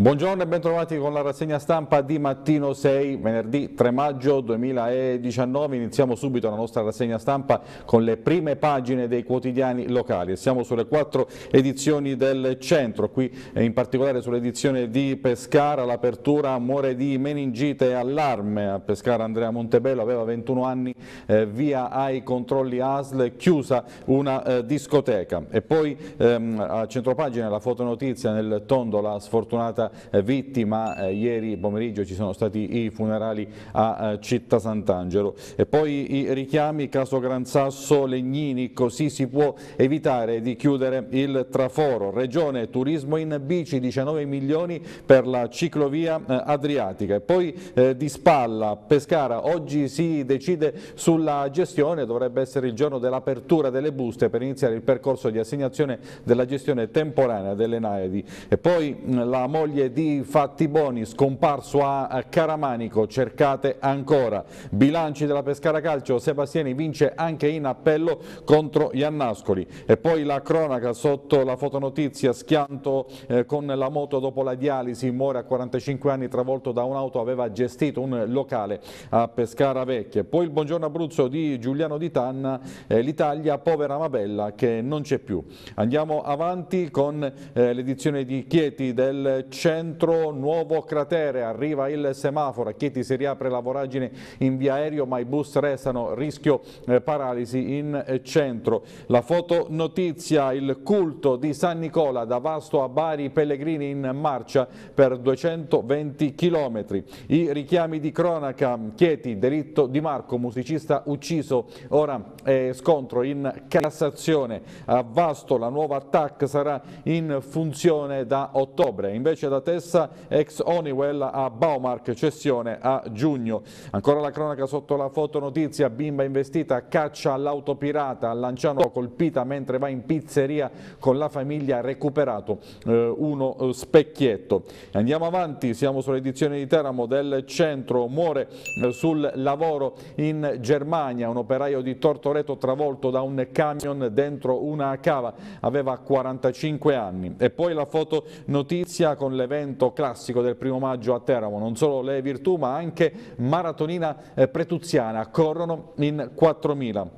Buongiorno e bentrovati con la rassegna stampa di Mattino 6, venerdì 3 maggio 2019. Iniziamo subito la nostra rassegna stampa con le prime pagine dei quotidiani locali. Siamo sulle quattro edizioni del centro, qui in particolare sull'edizione di Pescara, l'apertura muore di meningite e allarme. A Pescara Andrea Montebello aveva 21 anni, eh, via ai controlli ASL, chiusa una eh, discoteca. E poi ehm, a centropagina la fotonotizia nel tondo la sfortunata eh, vittima, eh, ieri pomeriggio ci sono stati i funerali a eh, Città Sant'Angelo. E poi i richiami caso Gran Sasso Legnini, così si può evitare di chiudere il traforo, regione turismo in bici 19 milioni per la ciclovia adriatica. E poi di spalla Pescara, oggi si decide sulla gestione, dovrebbe essere il giorno dell'apertura delle buste per iniziare il percorso di assegnazione della gestione temporanea delle Naedi. E poi la moglie famiglie di Fattiboni, scomparso a Caramanico, cercate ancora. Bilanci della Pescara Calcio, Sebastiani vince anche in appello contro Iannascoli. E poi la cronaca sotto la fotonotizia, schianto eh, con la moto dopo la dialisi, muore a 45 anni travolto da un'auto, aveva gestito un locale a Pescara Vecchia. Poi il buongiorno Abruzzo di Giuliano Di Tanna, eh, l'Italia povera ma bella che non c'è più. Andiamo avanti con eh, l'edizione di Chieti del centro centro, nuovo cratere, arriva il semaforo, a Chieti si riapre la voragine in via aereo ma i bus restano, rischio eh, paralisi in eh, centro. La foto notizia, il culto di San Nicola da Vasto a Bari, pellegrini in marcia per 220 km. I richiami di cronaca, Chieti, delitto di Marco, musicista ucciso, ora è scontro in Cassazione. A Vasto la nuova TAC sarà in funzione da ottobre, invece da Tessa, ex Honeywell a Baumark, cessione a giugno. Ancora la cronaca sotto la fotonotizia, bimba investita, caccia all'autopirata, a Lanciano colpita mentre va in pizzeria con la famiglia, recuperato eh, uno eh, specchietto. Andiamo avanti, siamo sull'edizione di Teramo del centro, muore eh, sul lavoro in Germania, un operaio di Tortoreto travolto da un camion dentro una cava, aveva 45 anni. E poi la fotonotizia con le l'evento classico del primo maggio a Teramo, non solo le virtù ma anche maratonina eh, pretuziana, corrono in 4.000.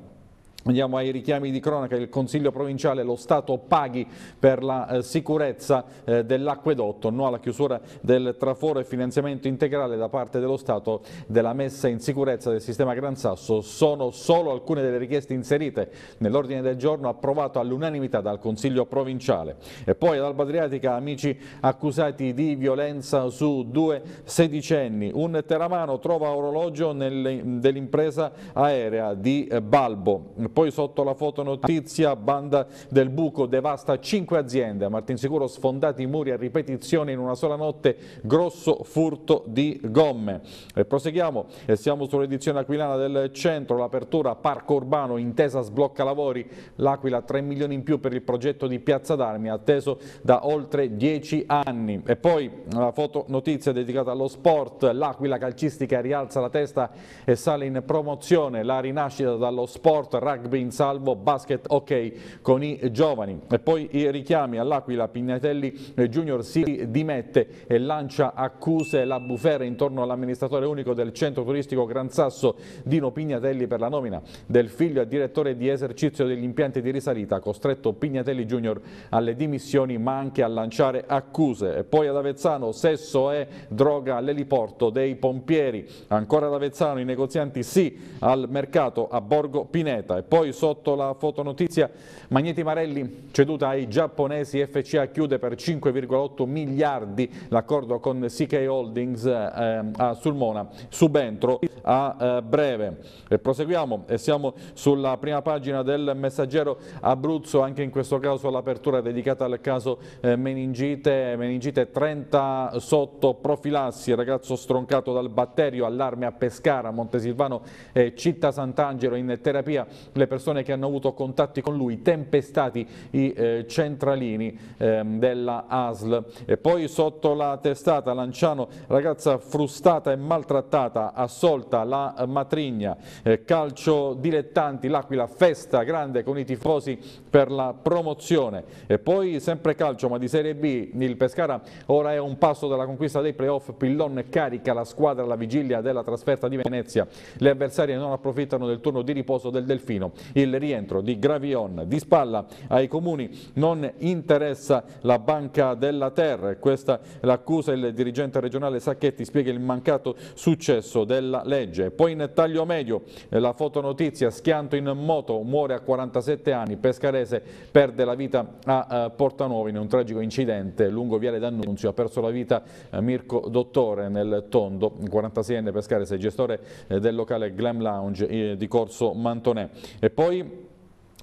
Andiamo ai richiami di cronaca, il Consiglio provinciale, lo Stato paghi per la eh, sicurezza eh, dell'acquedotto, no alla chiusura del traforo e finanziamento integrale da parte dello Stato della messa in sicurezza del sistema Gran Sasso. Sono solo alcune delle richieste inserite nell'ordine del giorno approvato all'unanimità dal Consiglio provinciale. E poi ad Alba Adriatica amici accusati di violenza su due sedicenni. Un teramano trova orologio dell'impresa aerea di Balbo poi sotto la fotonotizia, banda del buco devasta 5 aziende, a Martinsicuro sfondati i muri a ripetizione in una sola notte, grosso furto di gomme. E proseguiamo e siamo sull'edizione aquilana del centro, l'apertura parco urbano, intesa sblocca lavori, l'Aquila 3 milioni in più per il progetto di Piazza d'Armi, atteso da oltre 10 anni. E poi la fotonotizia dedicata allo sport, l'Aquila calcistica rialza la testa e sale in promozione, la rinascita dallo sport, rugby rugby in salvo, basket ok con i giovani. E poi i richiami all'Aquila, Pignatelli Junior si dimette e lancia accuse la bufera intorno all'amministratore unico del centro turistico Gran Sasso, Dino Pignatelli per la nomina del figlio e direttore di esercizio degli impianti di risalita, costretto Pignatelli Junior alle dimissioni ma anche a lanciare accuse. E poi ad Avezzano, sesso e droga all'eliporto dei pompieri. Ancora ad Avezzano i negozianti sì al mercato a Borgo Pineta. E poi sotto la fotonotizia Magneti Marelli ceduta ai giapponesi FCA chiude per 5,8 miliardi l'accordo con CK Holdings eh, a Sulmona, subentro a eh, breve. E proseguiamo e siamo sulla prima pagina del messaggero Abruzzo, anche in questo caso l'apertura dedicata al caso eh, meningite, meningite 30 sotto profilassi, ragazzo stroncato dal batterio, allarme a Pescara, Montesilvano e Città Sant'Angelo in terapia le le persone che hanno avuto contatti con lui, tempestati i eh, centralini ehm, della ASL. E poi sotto la testata Lanciano, ragazza frustata e maltrattata, assolta la matrigna, eh, calcio dilettanti, l'Aquila festa grande con i tifosi per la promozione. E poi sempre calcio ma di Serie B, il Pescara ora è un passo dalla conquista dei playoff, Pillon carica la squadra alla vigilia della trasferta di Venezia, le avversarie non approfittano del turno di riposo del Delfino, il rientro di Gravion di spalla ai comuni non interessa la Banca della Terra, questa l'accusa il dirigente regionale Sacchetti spiega il mancato successo della legge. Poi in taglio medio la fotonotizia schianto in moto, muore a 47 anni, Pescarese perde la vita a eh, Portanuovo in un tragico incidente lungo Viale d'Annunzio, ha perso la vita eh, Mirko Dottore nel Tondo, 46enne Pescarese, gestore eh, del locale Glam Lounge di Corso Mantonè. E poi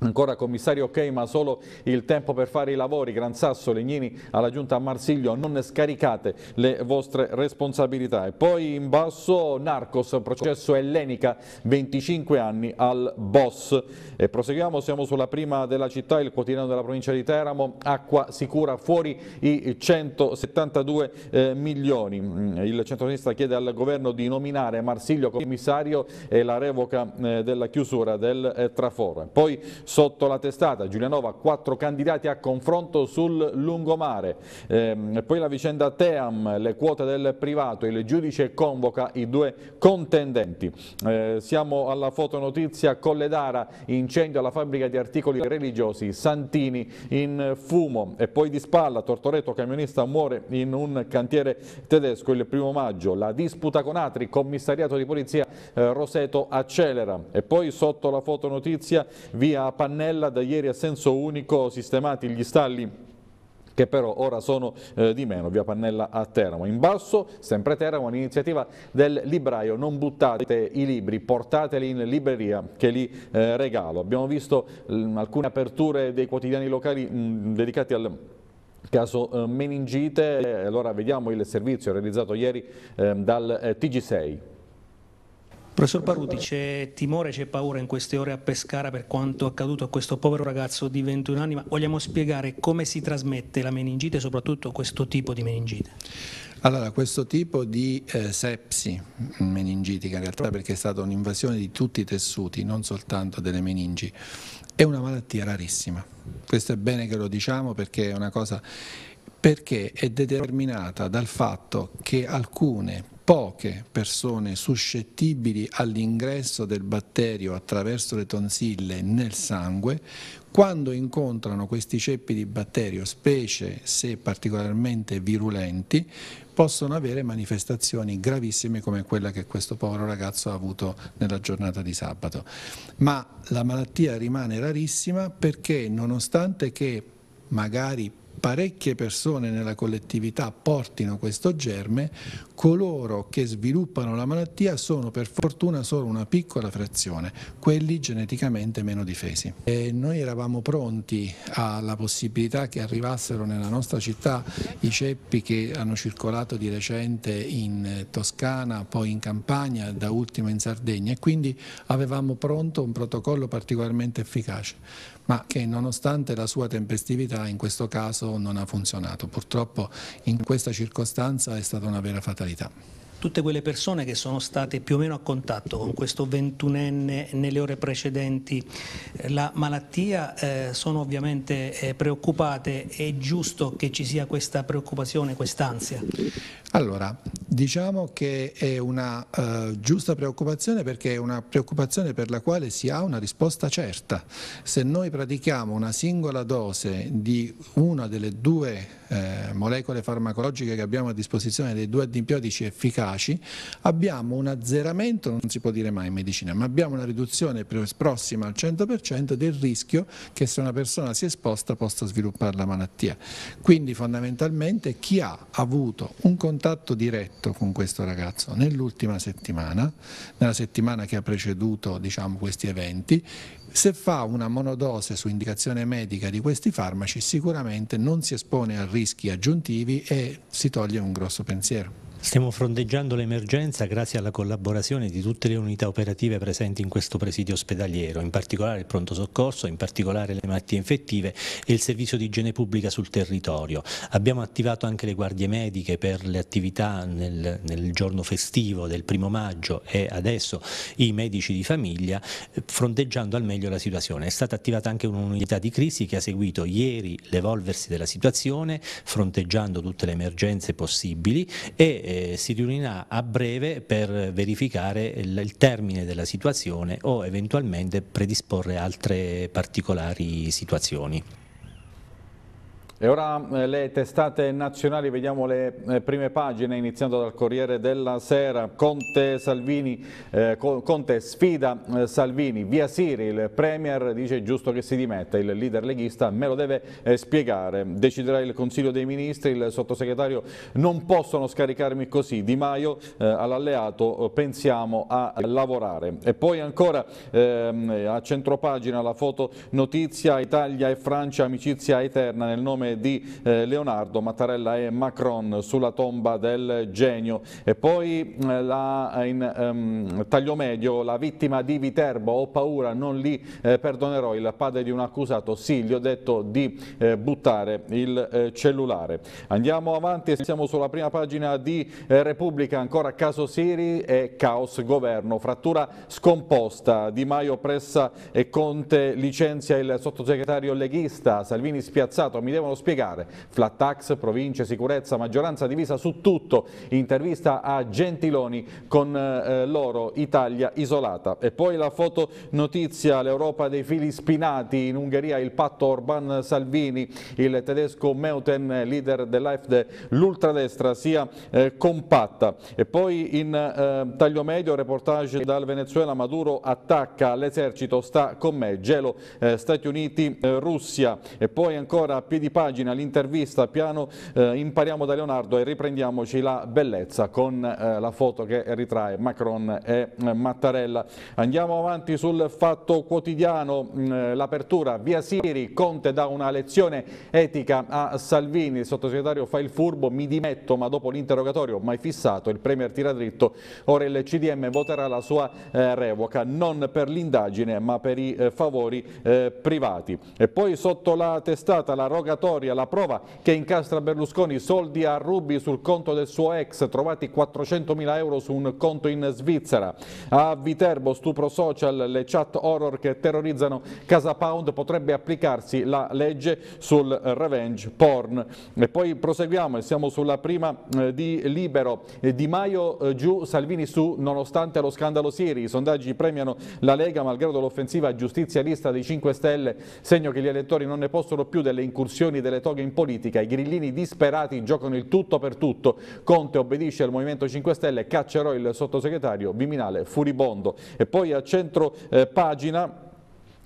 Ancora commissario ok ma solo il tempo per fare i lavori, Gran Sasso, Legnini alla giunta a Marsiglio, non scaricate le vostre responsabilità. E poi in basso Narcos, processo ellenica, 25 anni al boss. E proseguiamo, siamo sulla prima della città, il quotidiano della provincia di Teramo, acqua sicura fuori i 172 eh, milioni. Mm, il centro-sinistra chiede al governo di nominare Marsiglio commissario e la revoca eh, della chiusura del eh, traforo. Poi Sotto la testata Giulianova, quattro candidati a confronto sul lungomare. Eh, poi la vicenda Team, le quote del privato, il giudice convoca i due contendenti. Eh, siamo alla fotonotizia Colledara, incendio alla fabbrica di articoli religiosi, Santini in fumo e poi di spalla Tortoreto camionista muore in un cantiere tedesco il primo maggio. La disputa con Atri, commissariato di polizia eh, Roseto accelera e poi sotto la fotonotizia via Pannella da ieri a senso unico sistemati gli stalli che però ora sono eh, di meno, via Pannella a Teramo. In basso, sempre Teramo, un'iniziativa del libraio, non buttate i libri, portateli in libreria che li eh, regalo. Abbiamo visto mh, alcune aperture dei quotidiani locali mh, dedicati al caso eh, meningite, allora vediamo il servizio realizzato ieri ehm, dal eh, TG6. Professor Paruti, c'è timore, c'è paura in queste ore a Pescara per quanto accaduto a questo povero ragazzo di 21 anni, ma vogliamo spiegare come si trasmette la meningite e soprattutto questo tipo di meningite? Allora, questo tipo di eh, sepsi meningitica in realtà perché è stata un'invasione di tutti i tessuti, non soltanto delle meningi, è una malattia rarissima. Questo è bene che lo diciamo perché è una cosa perché è determinata dal fatto che alcune poche persone suscettibili all'ingresso del batterio attraverso le tonsille nel sangue, quando incontrano questi ceppi di batterio, specie se particolarmente virulenti, possono avere manifestazioni gravissime come quella che questo povero ragazzo ha avuto nella giornata di sabato. Ma la malattia rimane rarissima perché nonostante che magari parecchie persone nella collettività portino questo germe, coloro che sviluppano la malattia sono per fortuna solo una piccola frazione, quelli geneticamente meno difesi. E noi eravamo pronti alla possibilità che arrivassero nella nostra città i ceppi che hanno circolato di recente in Toscana, poi in Campania, da ultimo in Sardegna e quindi avevamo pronto un protocollo particolarmente efficace ma che nonostante la sua tempestività in questo caso non ha funzionato. Purtroppo in questa circostanza è stata una vera fatalità tutte quelle persone che sono state più o meno a contatto con questo ventunenne nelle ore precedenti eh, la malattia eh, sono ovviamente eh, preoccupate, è giusto che ci sia questa preoccupazione, quest'ansia? Allora, diciamo che è una uh, giusta preoccupazione perché è una preoccupazione per la quale si ha una risposta certa. Se noi pratichiamo una singola dose di una delle due eh, molecole farmacologiche che abbiamo a disposizione, dei due antibiotici efficaci, abbiamo un azzeramento, non si può dire mai in medicina, ma abbiamo una riduzione prossima al 100% del rischio che se una persona si è esposta possa sviluppare la malattia. Quindi fondamentalmente chi ha avuto un contatto diretto con questo ragazzo nell'ultima settimana, nella settimana che ha preceduto diciamo, questi eventi, se fa una monodose su indicazione medica di questi farmaci sicuramente non si espone a rischi aggiuntivi e si toglie un grosso pensiero. Stiamo fronteggiando l'emergenza grazie alla collaborazione di tutte le unità operative presenti in questo presidio ospedaliero, in particolare il pronto soccorso, in particolare le malattie infettive e il servizio di igiene pubblica sul territorio. Abbiamo attivato anche le guardie mediche per le attività nel, nel giorno festivo del primo maggio e adesso i medici di famiglia, fronteggiando al meglio la situazione. È stata attivata anche un'unità di crisi che ha seguito ieri l'evolversi della situazione, fronteggiando tutte le emergenze possibili e eh, si riunirà a breve per verificare il, il termine della situazione o eventualmente predisporre altre particolari situazioni. E ora eh, le testate nazionali, vediamo le eh, prime pagine, iniziando dal Corriere della Sera. Conte, Salvini, eh, Conte sfida eh, Salvini, via Siri, il Premier dice giusto che si dimetta, il leader leghista me lo deve spiegare. Deciderà il Consiglio dei Ministri, il sottosegretario non possono scaricarmi così, Di Maio all'alleato pensiamo a lavorare. E poi ancora ehm, a centropagina la foto notizia Italia e Francia, amicizia eterna nel nome di eh, Leonardo, Mattarella e Macron sulla tomba del genio. E poi eh, la, in um, taglio medio la vittima di Viterbo, ho paura, non li eh, perdonerò, il padre di un accusato, sì, gli ho detto di eh, buttare il eh, cellulare. Andiamo avanti, siamo sulla prima pagina di eh, Repubblica, ancora caso Siri e caos governo, frattura scomposta, Di Maio pressa e Conte licenzia il sottosegretario leghista, Salvini spiazzato, mi devono spiegare. Flat tax, province, sicurezza, maggioranza divisa su tutto. Intervista a Gentiloni con eh, loro Italia isolata. E poi la foto notizia, l'Europa dei fili spinati, in Ungheria il patto Orban-Salvini, il tedesco Meuten, leader dell'AFD, l'ultradestra sia eh, compatta. E poi in eh, taglio medio, reportage dal Venezuela, Maduro attacca l'esercito, sta con me, gelo eh, Stati Uniti, eh, Russia. E poi ancora a piedi pagina pagina l'intervista piano eh, impariamo da Leonardo e riprendiamoci la bellezza con eh, la foto che ritrae Macron e eh, Mattarella. Andiamo avanti sul fatto quotidiano, mm, eh, l'apertura via Siri, Conte dà una lezione etica a Salvini, il sottosegretario fa il furbo, mi dimetto ma dopo l'interrogatorio mai fissato il Premier tira dritto, ora il CDM voterà la sua eh, revoca, non per l'indagine ma per i eh, favori privati. E poi sotto la testata la rogatoria storia, la prova che incastra Berlusconi soldi a Rubi sul conto del suo ex, trovati 400.000 euro su un conto in Svizzera. A Viterbo, stupro social, le chat horror che terrorizzano Casa Pound, potrebbe applicarsi la legge sul revenge porn. E poi proseguiamo e siamo sulla prima eh, di Libero. Di Maio eh, giù, Salvini su, nonostante lo scandalo Siri. I sondaggi premiano la Lega, malgrado l'offensiva giustizialista dei 5 Stelle, segno che gli elettori non ne possono più delle incursioni delle toghe in politica, i grillini disperati giocano il tutto per tutto, Conte obbedisce al Movimento 5 Stelle, caccerò il sottosegretario Viminale furibondo. E poi a centro eh, pagina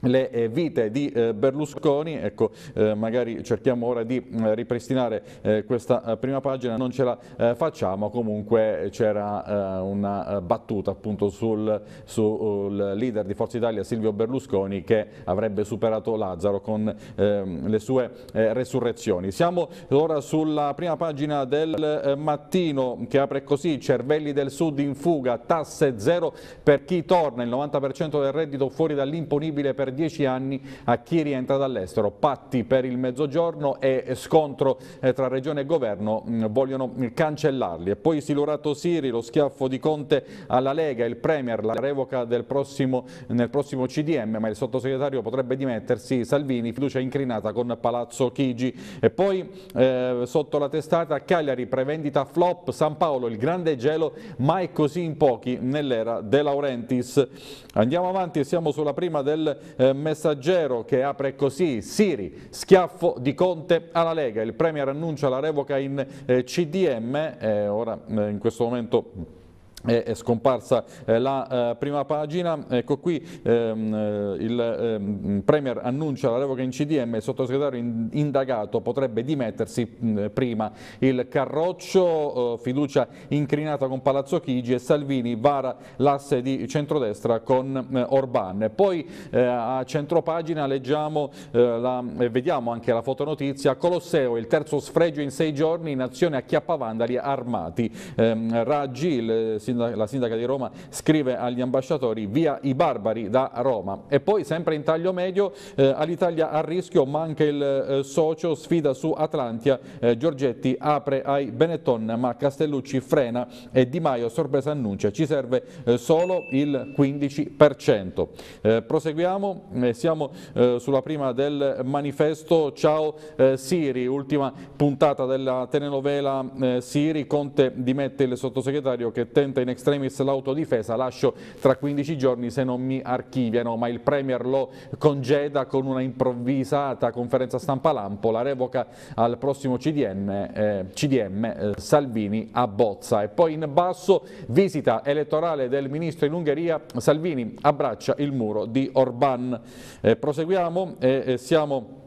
le eh, vite di eh, Berlusconi, ecco eh, magari cerchiamo ora di ripristinare questa prima pagina, non ce la facciamo, comunque c'era una battuta appunto sul, sul, leader di Forza Italia Silvio Berlusconi che avrebbe superato Lazzaro con ehm, le sue resurrezioni. Siamo ora sulla prima pagina del mattino che apre così, cervelli del sud in fuga, tasse zero per chi torna, il 90% del reddito fuori dall'imponibile per dieci anni a chi rientra dall'estero. Patti per il mezzogiorno e scontro eh, tra regione e governo mm, vogliono cancellarli. E poi Silurato Siri, lo schiaffo di Conte alla Lega, il Premier, la revoca prossimo, nel prossimo CDM, ma il sottosegretario potrebbe dimettersi, Salvini, fiducia incrinata con Palazzo Chigi. E poi eh, sotto la testata Cagliari, prevendita flop, San Paolo, il grande gelo, mai così in pochi nell'era De Laurentiis. Andiamo avanti e siamo sulla prima del eh, messaggero che apre così, Siri, schiaffo di Conte alla Lega, il Premier annuncia la revoca in eh, CDM, eh, ora eh, in questo momento è scomparsa eh, la eh, prima pagina, ecco qui ehm, eh, il ehm, Premier annuncia la revoca in CDM, il sottosegretario in, indagato potrebbe dimettersi prima il Carroccio, fiducia incrinata con Palazzo Chigi e Salvini vara l'asse di centrodestra con Orban. Poi eh, a centropagina leggiamo, la, vediamo anche la fotonotizia, Colosseo, il terzo sfregio in sei giorni in azione a Chiappavandali armati. Ehm, Raggi, il la sindaca di Roma scrive agli ambasciatori via i barbari da Roma e poi sempre in taglio medio eh, all'Italia a rischio manca il eh, socio sfida su Atlantia. Eh, Giorgetti apre ai Benetton ma Castellucci frena e Di Maio sorpresa annuncia ci serve eh, solo il 15% eh, proseguiamo siamo eh, sulla prima del manifesto. Ciao Siri ultima puntata della telenovela Siri. Conte dimette il sottosegretario che tenta in extremis l'autodifesa, lascio tra 15 giorni se non mi archiviano, ma il Premier lo congeda con una improvvisata conferenza stampa lampo, la revoca al prossimo CDM, eh, CDM eh, Salvini a Bozza. E poi in basso visita elettorale del ministro in Ungheria, Salvini abbraccia il muro di Orban. Eh, proseguiamo e siamo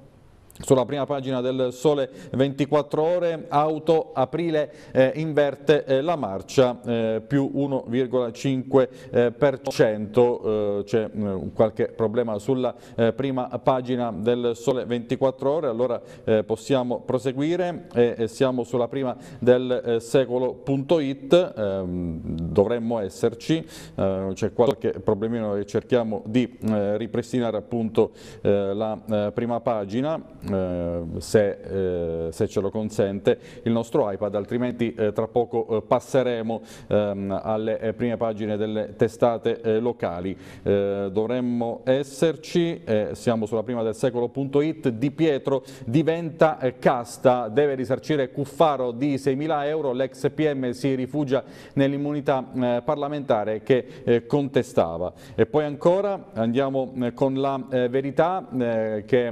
sulla prima pagina del Sole 24 Ore, auto, aprile eh, inverte eh, la marcia, eh, più 1,5%, eh, c'è eh, qualche problema sulla eh, prima pagina del Sole 24 Ore, allora possiamo proseguire e siamo sulla prima del secolo.it, ehm, dovremmo esserci, c'è qualche problemino che cerchiamo di ripristinare appunto la prima pagina, eh, se, eh, se, ce lo consente il nostro iPad, altrimenti eh, tra poco passeremo ehm, alle prime pagine delle testate locali. dovremmo esserci, siamo sulla prima del secolo.it, Di Pietro diventa casta, deve risarcire Cuffaro di 6.000 euro, l'ex PM si rifugia nell'immunità parlamentare che contestava. E poi ancora andiamo con la verità che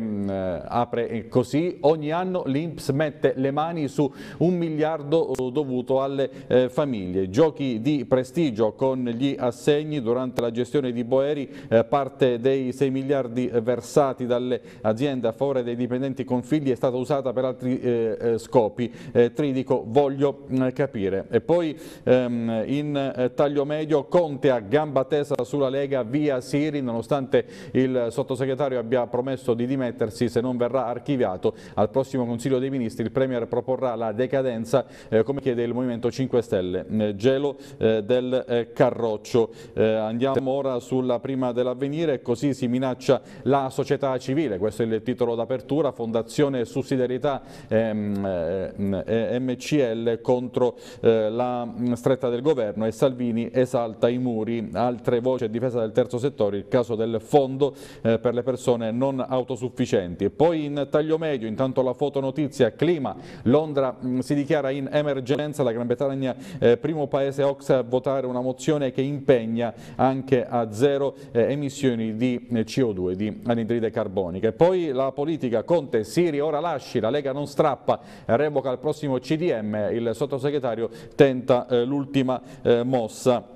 apre così ogni anno l'Inps mette le mani su un miliardo dovuto alle eh, famiglie. Giochi di prestigio con gli assegni durante la gestione di Boeri, eh, parte dei 6 miliardi versati dalle aziende a favore dei dipendenti con figli è stata usata per altri eh, eh scopi. Eh, Tridico voglio mm, capire. E poi ehm, in eh, taglio medio Conte a gamba tesa sulla Lega via Siri nonostante il sottosegretario abbia promesso di dimettersi se non verrà archiviato. Al prossimo Consiglio dei Ministri il Premier proporrà la decadenza eh, come chiede il Movimento 5 Stelle. Eh, gelo eh, del eh, Carroccio. Eh, andiamo ora sulla prima dell'avvenire, così si minaccia la società civile, questo è il titolo d'apertura, Fondazione Sussidiarietà ehm, MCL contro la stretta del governo e Salvini esalta i muri, altre voci a difesa del terzo settore, il caso del fondo per le persone non autosufficienti. Poi in taglio medio, intanto la fotonotizia, clima, Londra mh, mm, si dichiara in emergenza, la Gran Bretagna eh, primo paese Ox a votare una mozione che impegna anche a zero eh, emissioni di eh, CO2, di anidride carbonica. E poi la politica, Conte, Siri ora lasci, la Lega non strappa, revoca il prossimo CDM, il sottosegretario tenta eh, l'ultima eh, mossa.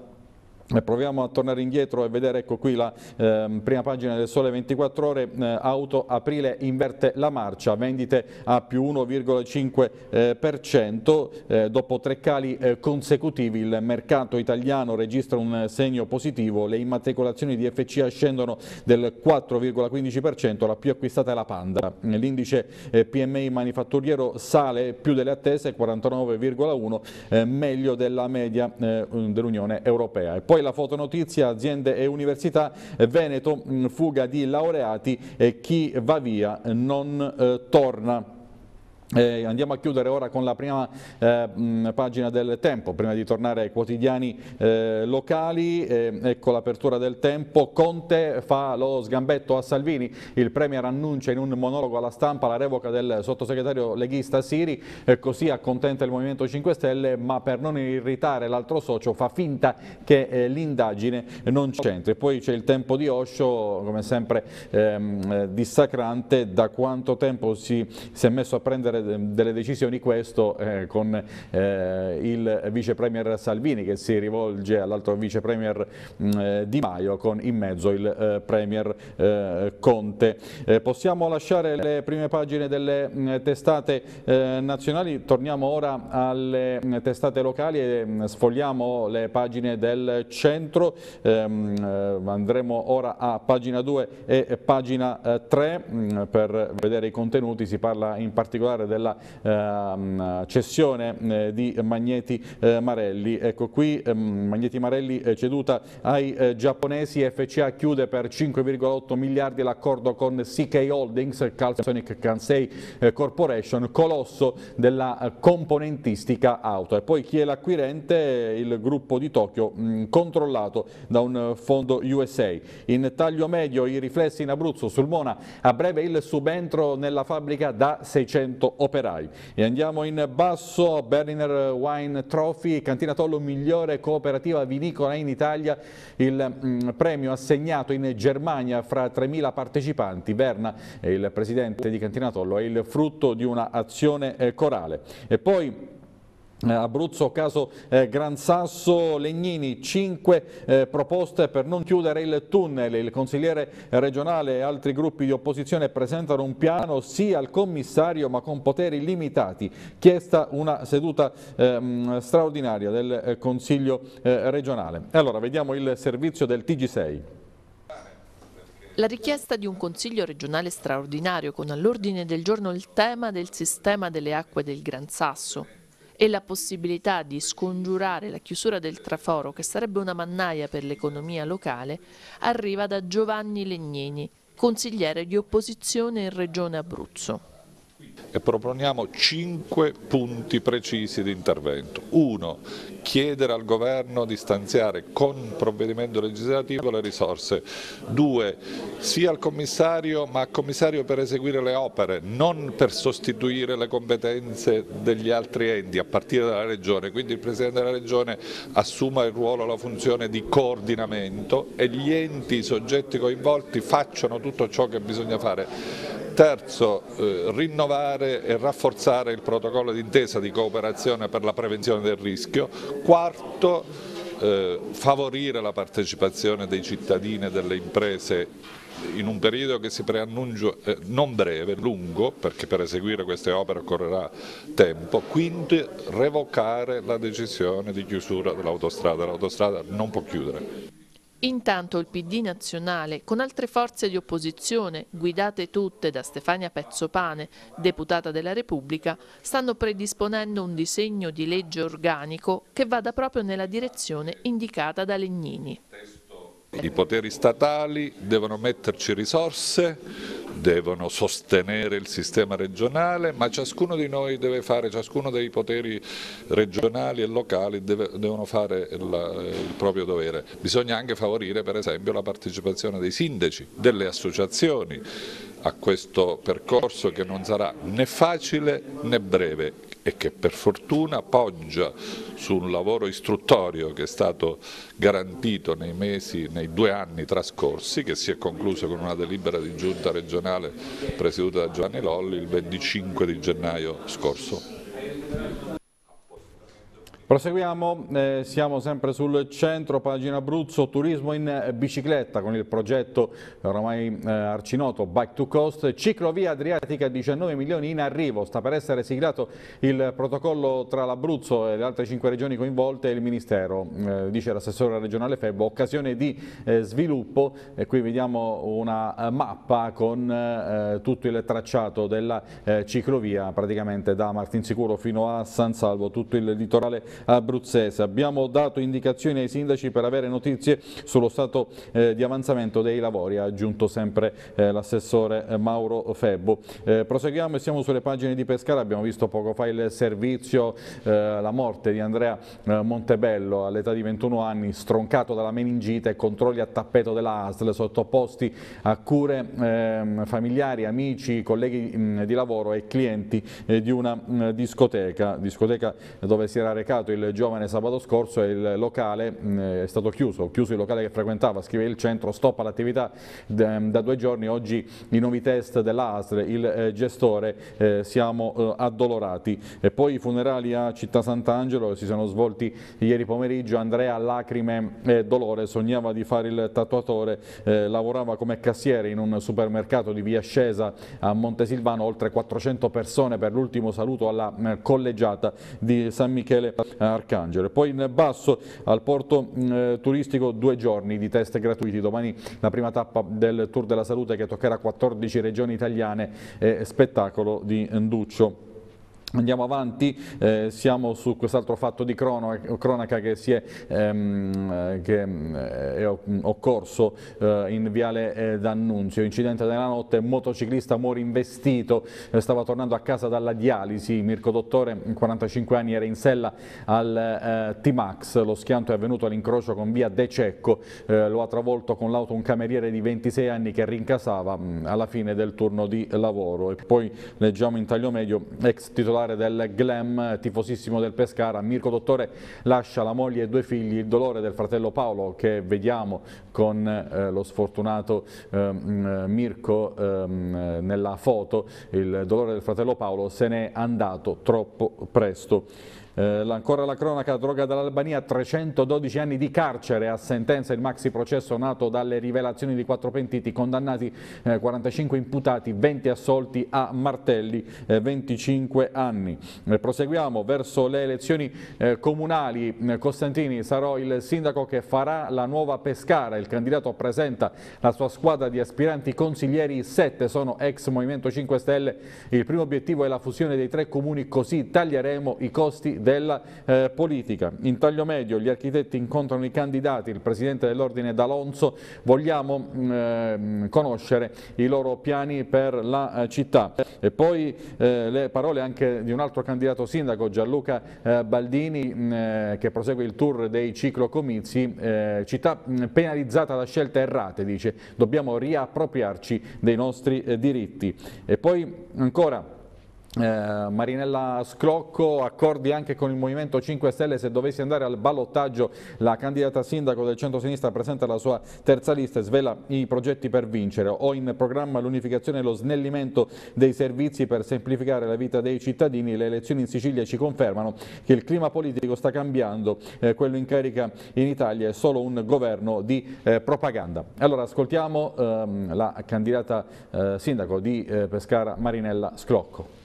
Proviamo a tornare indietro e vedere ecco qui la eh, prima pagina del Sole 24 Ore, eh, auto aprile inverte la marcia, vendite a più 1,5%, eh, eh, dopo tre cali eh, consecutivi il mercato italiano registra un segno positivo, le immatricolazioni di FCA scendono del 4,15%, la più acquistata è la Panda, l'indice eh, PMI manifatturiero sale più delle attese, 49,1, meglio della media dell'Unione Europea. E poi poi la fotonotizia aziende e università, Veneto, fuga di laureati e chi va via non eh, torna. Eh, andiamo a chiudere ora con la prima eh, pagina del Tempo, prima di tornare ai quotidiani eh, locali, eh, ecco l'apertura del Tempo, Conte fa lo sgambetto a Salvini, il Premier annuncia in un monologo alla stampa la revoca del sottosegretario leghista Siri, così accontenta il Movimento 5 Stelle, ma per non irritare l'altro socio fa finta che eh, l'indagine non c'entri. Poi c'è il tempo di Osho, come sempre ehm, dissacrante, da quanto tempo si, si è messo a prendere delle, delle decisioni questo eh, con eh, il vice premier Salvini che si rivolge all'altro vice premier mh, mm, eh, Di Maio con in mezzo il eh, premier eh, Conte. possiamo lasciare le prime pagine delle mh, mm, testate nazionali, torniamo ora alle mh, testate locali e sfogliamo le pagine del centro, ehm, andremo ora a pagina 2 e pagina 3 per vedere i contenuti, si parla in particolare della ehm, cessione eh, di Magneti eh, Marelli. Ecco qui ehm, Magneti Marelli è ceduta ai eh, giapponesi, FCA chiude per 5,8 miliardi l'accordo con CK Holdings, Calsonic Kansei Corporation, colosso della componentistica auto. E poi chi è l'acquirente? Il gruppo di Tokyo controllato da un fondo USA. In taglio medio i riflessi in Abruzzo, sul Mona a breve il subentro nella fabbrica da 600 operai. E andiamo in basso, Berliner Wine Trophy, Cantina Tollo migliore cooperativa vinicola in Italia, il mm, premio assegnato in Germania fra 3.000 partecipanti. Verna, il presidente di Cantina Tollo, è il frutto di un'azione eh, corale. E poi Abruzzo, caso eh, Gran Sasso, Legnini, 5 eh, proposte per non chiudere il tunnel. Il consigliere regionale e altri gruppi di opposizione presentano un piano sì al commissario ma con poteri limitati. Chiesta una seduta ehm, straordinaria del eh, Consiglio eh, regionale. allora vediamo il servizio del TG6. La richiesta di un Consiglio regionale straordinario con all'ordine del giorno il tema del sistema delle acque del Gran Sasso e la possibilità di scongiurare la chiusura del traforo, che sarebbe una mannaia per l'economia locale, arriva da Giovanni Legnini, consigliere di opposizione in Regione Abruzzo e proponiamo cinque punti precisi di intervento. Uno, chiedere al governo di stanziare con provvedimento legislativo le risorse. Due, sia al commissario ma al commissario per eseguire le opere, non per sostituire le competenze degli altri enti a partire dalla Regione, quindi il Presidente della Regione assuma il ruolo la funzione di coordinamento e gli enti, i soggetti coinvolti facciano tutto ciò che bisogna fare Terzo, eh, rinnovare e rafforzare il protocollo d'intesa di cooperazione per la prevenzione del rischio. Quarto, eh, favorire la partecipazione dei cittadini e delle imprese in un periodo che si preannuncia eh, non breve, lungo, perché per eseguire queste opere occorrerà tempo, quindi revocare la decisione di chiusura dell'autostrada, l'autostrada non può chiudere. Intanto il PD nazionale, con altre forze di opposizione, guidate tutte da Stefania Pezzopane, deputata della Repubblica, stanno predisponendo un disegno di legge organico che vada proprio nella direzione indicata da Legnini. I poteri statali devono metterci risorse, devono sostenere il sistema regionale, ma ciascuno di noi deve fare, ciascuno dei poteri regionali e locali deve, devono fare il, il proprio dovere. Bisogna anche favorire per esempio la partecipazione dei sindaci, delle associazioni a questo percorso che non sarà né facile né breve e che per fortuna poggia su un lavoro istruttorio che è stato garantito nei mesi, nei due anni trascorsi, che si è concluso con una delibera di giunta regionale presieduta da Giovanni Lolli il 25 di gennaio scorso. Proseguiamo, eh, siamo sempre sul centro, pagina Abruzzo, turismo in bicicletta con il progetto ormai eh, arcinoto Bike to Coast, ciclovia adriatica 19 milioni in arrivo, sta per essere siglato il protocollo tra l'Abruzzo e le altre cinque regioni coinvolte e il Ministero, eh, dice l'assessore regionale Febbo, occasione di eh, sviluppo. E qui vediamo una eh, mappa con eh, tutto il tracciato della ciclovia praticamente da Martinsicuro fino a San Salvo, tutto il litorale abruzzese. Abbiamo dato indicazioni ai sindaci per avere notizie sullo stato eh, di avanzamento dei lavori, ha aggiunto sempre eh, l'assessore eh, Mauro Febbo. Eh, proseguiamo e siamo sulle pagine di Pescara, abbiamo visto poco fa il servizio, eh, la morte di Andrea eh, Montebello all'età di 21 anni, stroncato dalla meningite, controlli a tappeto della ASL, sottoposti a cure ehm, familiari, amici, colleghi mh, di lavoro e clienti di una mh, discoteca, discoteca dove si era recato nominato il giovane sabato scorso e il locale mh, è stato chiuso, chiuso il locale che frequentava, scrive il centro, stop all'attività da due giorni, oggi i nuovi test dell'ASL, il eh, gestore, eh, siamo eh, addolorati. E poi i funerali a Città Sant'Angelo si sono svolti ieri pomeriggio, Andrea lacrime e dolore, sognava di fare il tatuatore, lavorava come cassiere in un supermercato di via Scesa a Montesilvano, oltre 400 persone per l'ultimo saluto alla eh, collegiata di San Michele Arcangelo. Poi in basso al porto eh, turistico due giorni di test gratuiti, domani la prima tappa del Tour della Salute che toccherà 14 regioni italiane e spettacolo di Nduccio. Andiamo avanti, eh, siamo su quest'altro fatto di cronaca che, è, ehm, che eh, è occorso eh, in Viale eh, D'Annunzio. Incidente della notte, motociclista muore investito, eh, stava tornando a casa dalla dialisi. Mirko Dottore, 45 anni, era in sella al eh, T-Max. Lo schianto è avvenuto all'incrocio con via De Cecco, lo ha travolto con l'auto un cameriere di 26 anni che rincasava mh, alla fine del turno di lavoro. E poi leggiamo in taglio medio, ex titolare titolare del Glam, tifosissimo del Pescara. Mirko Dottore lascia la moglie e due figli, il dolore del fratello Paolo che vediamo con eh, lo sfortunato eh, Mirko eh, nella foto, il dolore del fratello Paolo se n'è andato troppo presto. Eh, ancora la cronaca, droga dall'Albania, 312 anni di carcere a sentenza il maxi processo nato dalle rivelazioni di quattro pentiti condannati, eh, 45 imputati, 20 assolti a Martelli, eh, 25 anni. Eh, proseguiamo verso le elezioni eh, comunali, eh, Costantini sarò il sindaco che farà la nuova Pescara, il candidato presenta la sua squadra di aspiranti consiglieri, sette sono ex Movimento 5 Stelle, il primo obiettivo è la fusione dei tre comuni così taglieremo i costi della eh, politica. In taglio medio gli architetti incontrano i candidati, il presidente dell'ordine D'Alonso, vogliamo eh, conoscere i loro piani per la eh, città. E poi eh, le parole anche di un altro candidato sindaco, Gianluca eh, Baldini, mh, eh, che prosegue il tour dei ciclocomizi, città mh, penalizzata da scelte errate, dice, dobbiamo riappropriarci dei nostri diritti. E poi ancora eh, Marinella Scrocco, accordi anche con il Movimento 5 Stelle se dovessi andare al ballottaggio la candidata sindaco del centro-sinistra presenta la sua terza lista e svela i progetti per vincere. Ho in programma l'unificazione e lo snellimento dei servizi per semplificare la vita dei cittadini. Le elezioni in Sicilia ci confermano che il clima politico sta cambiando, eh, quello in carica in Italia è solo un governo di eh, propaganda. Allora ascoltiamo ehm, la candidata eh, sindaco di eh, Pescara Marinella Scrocco.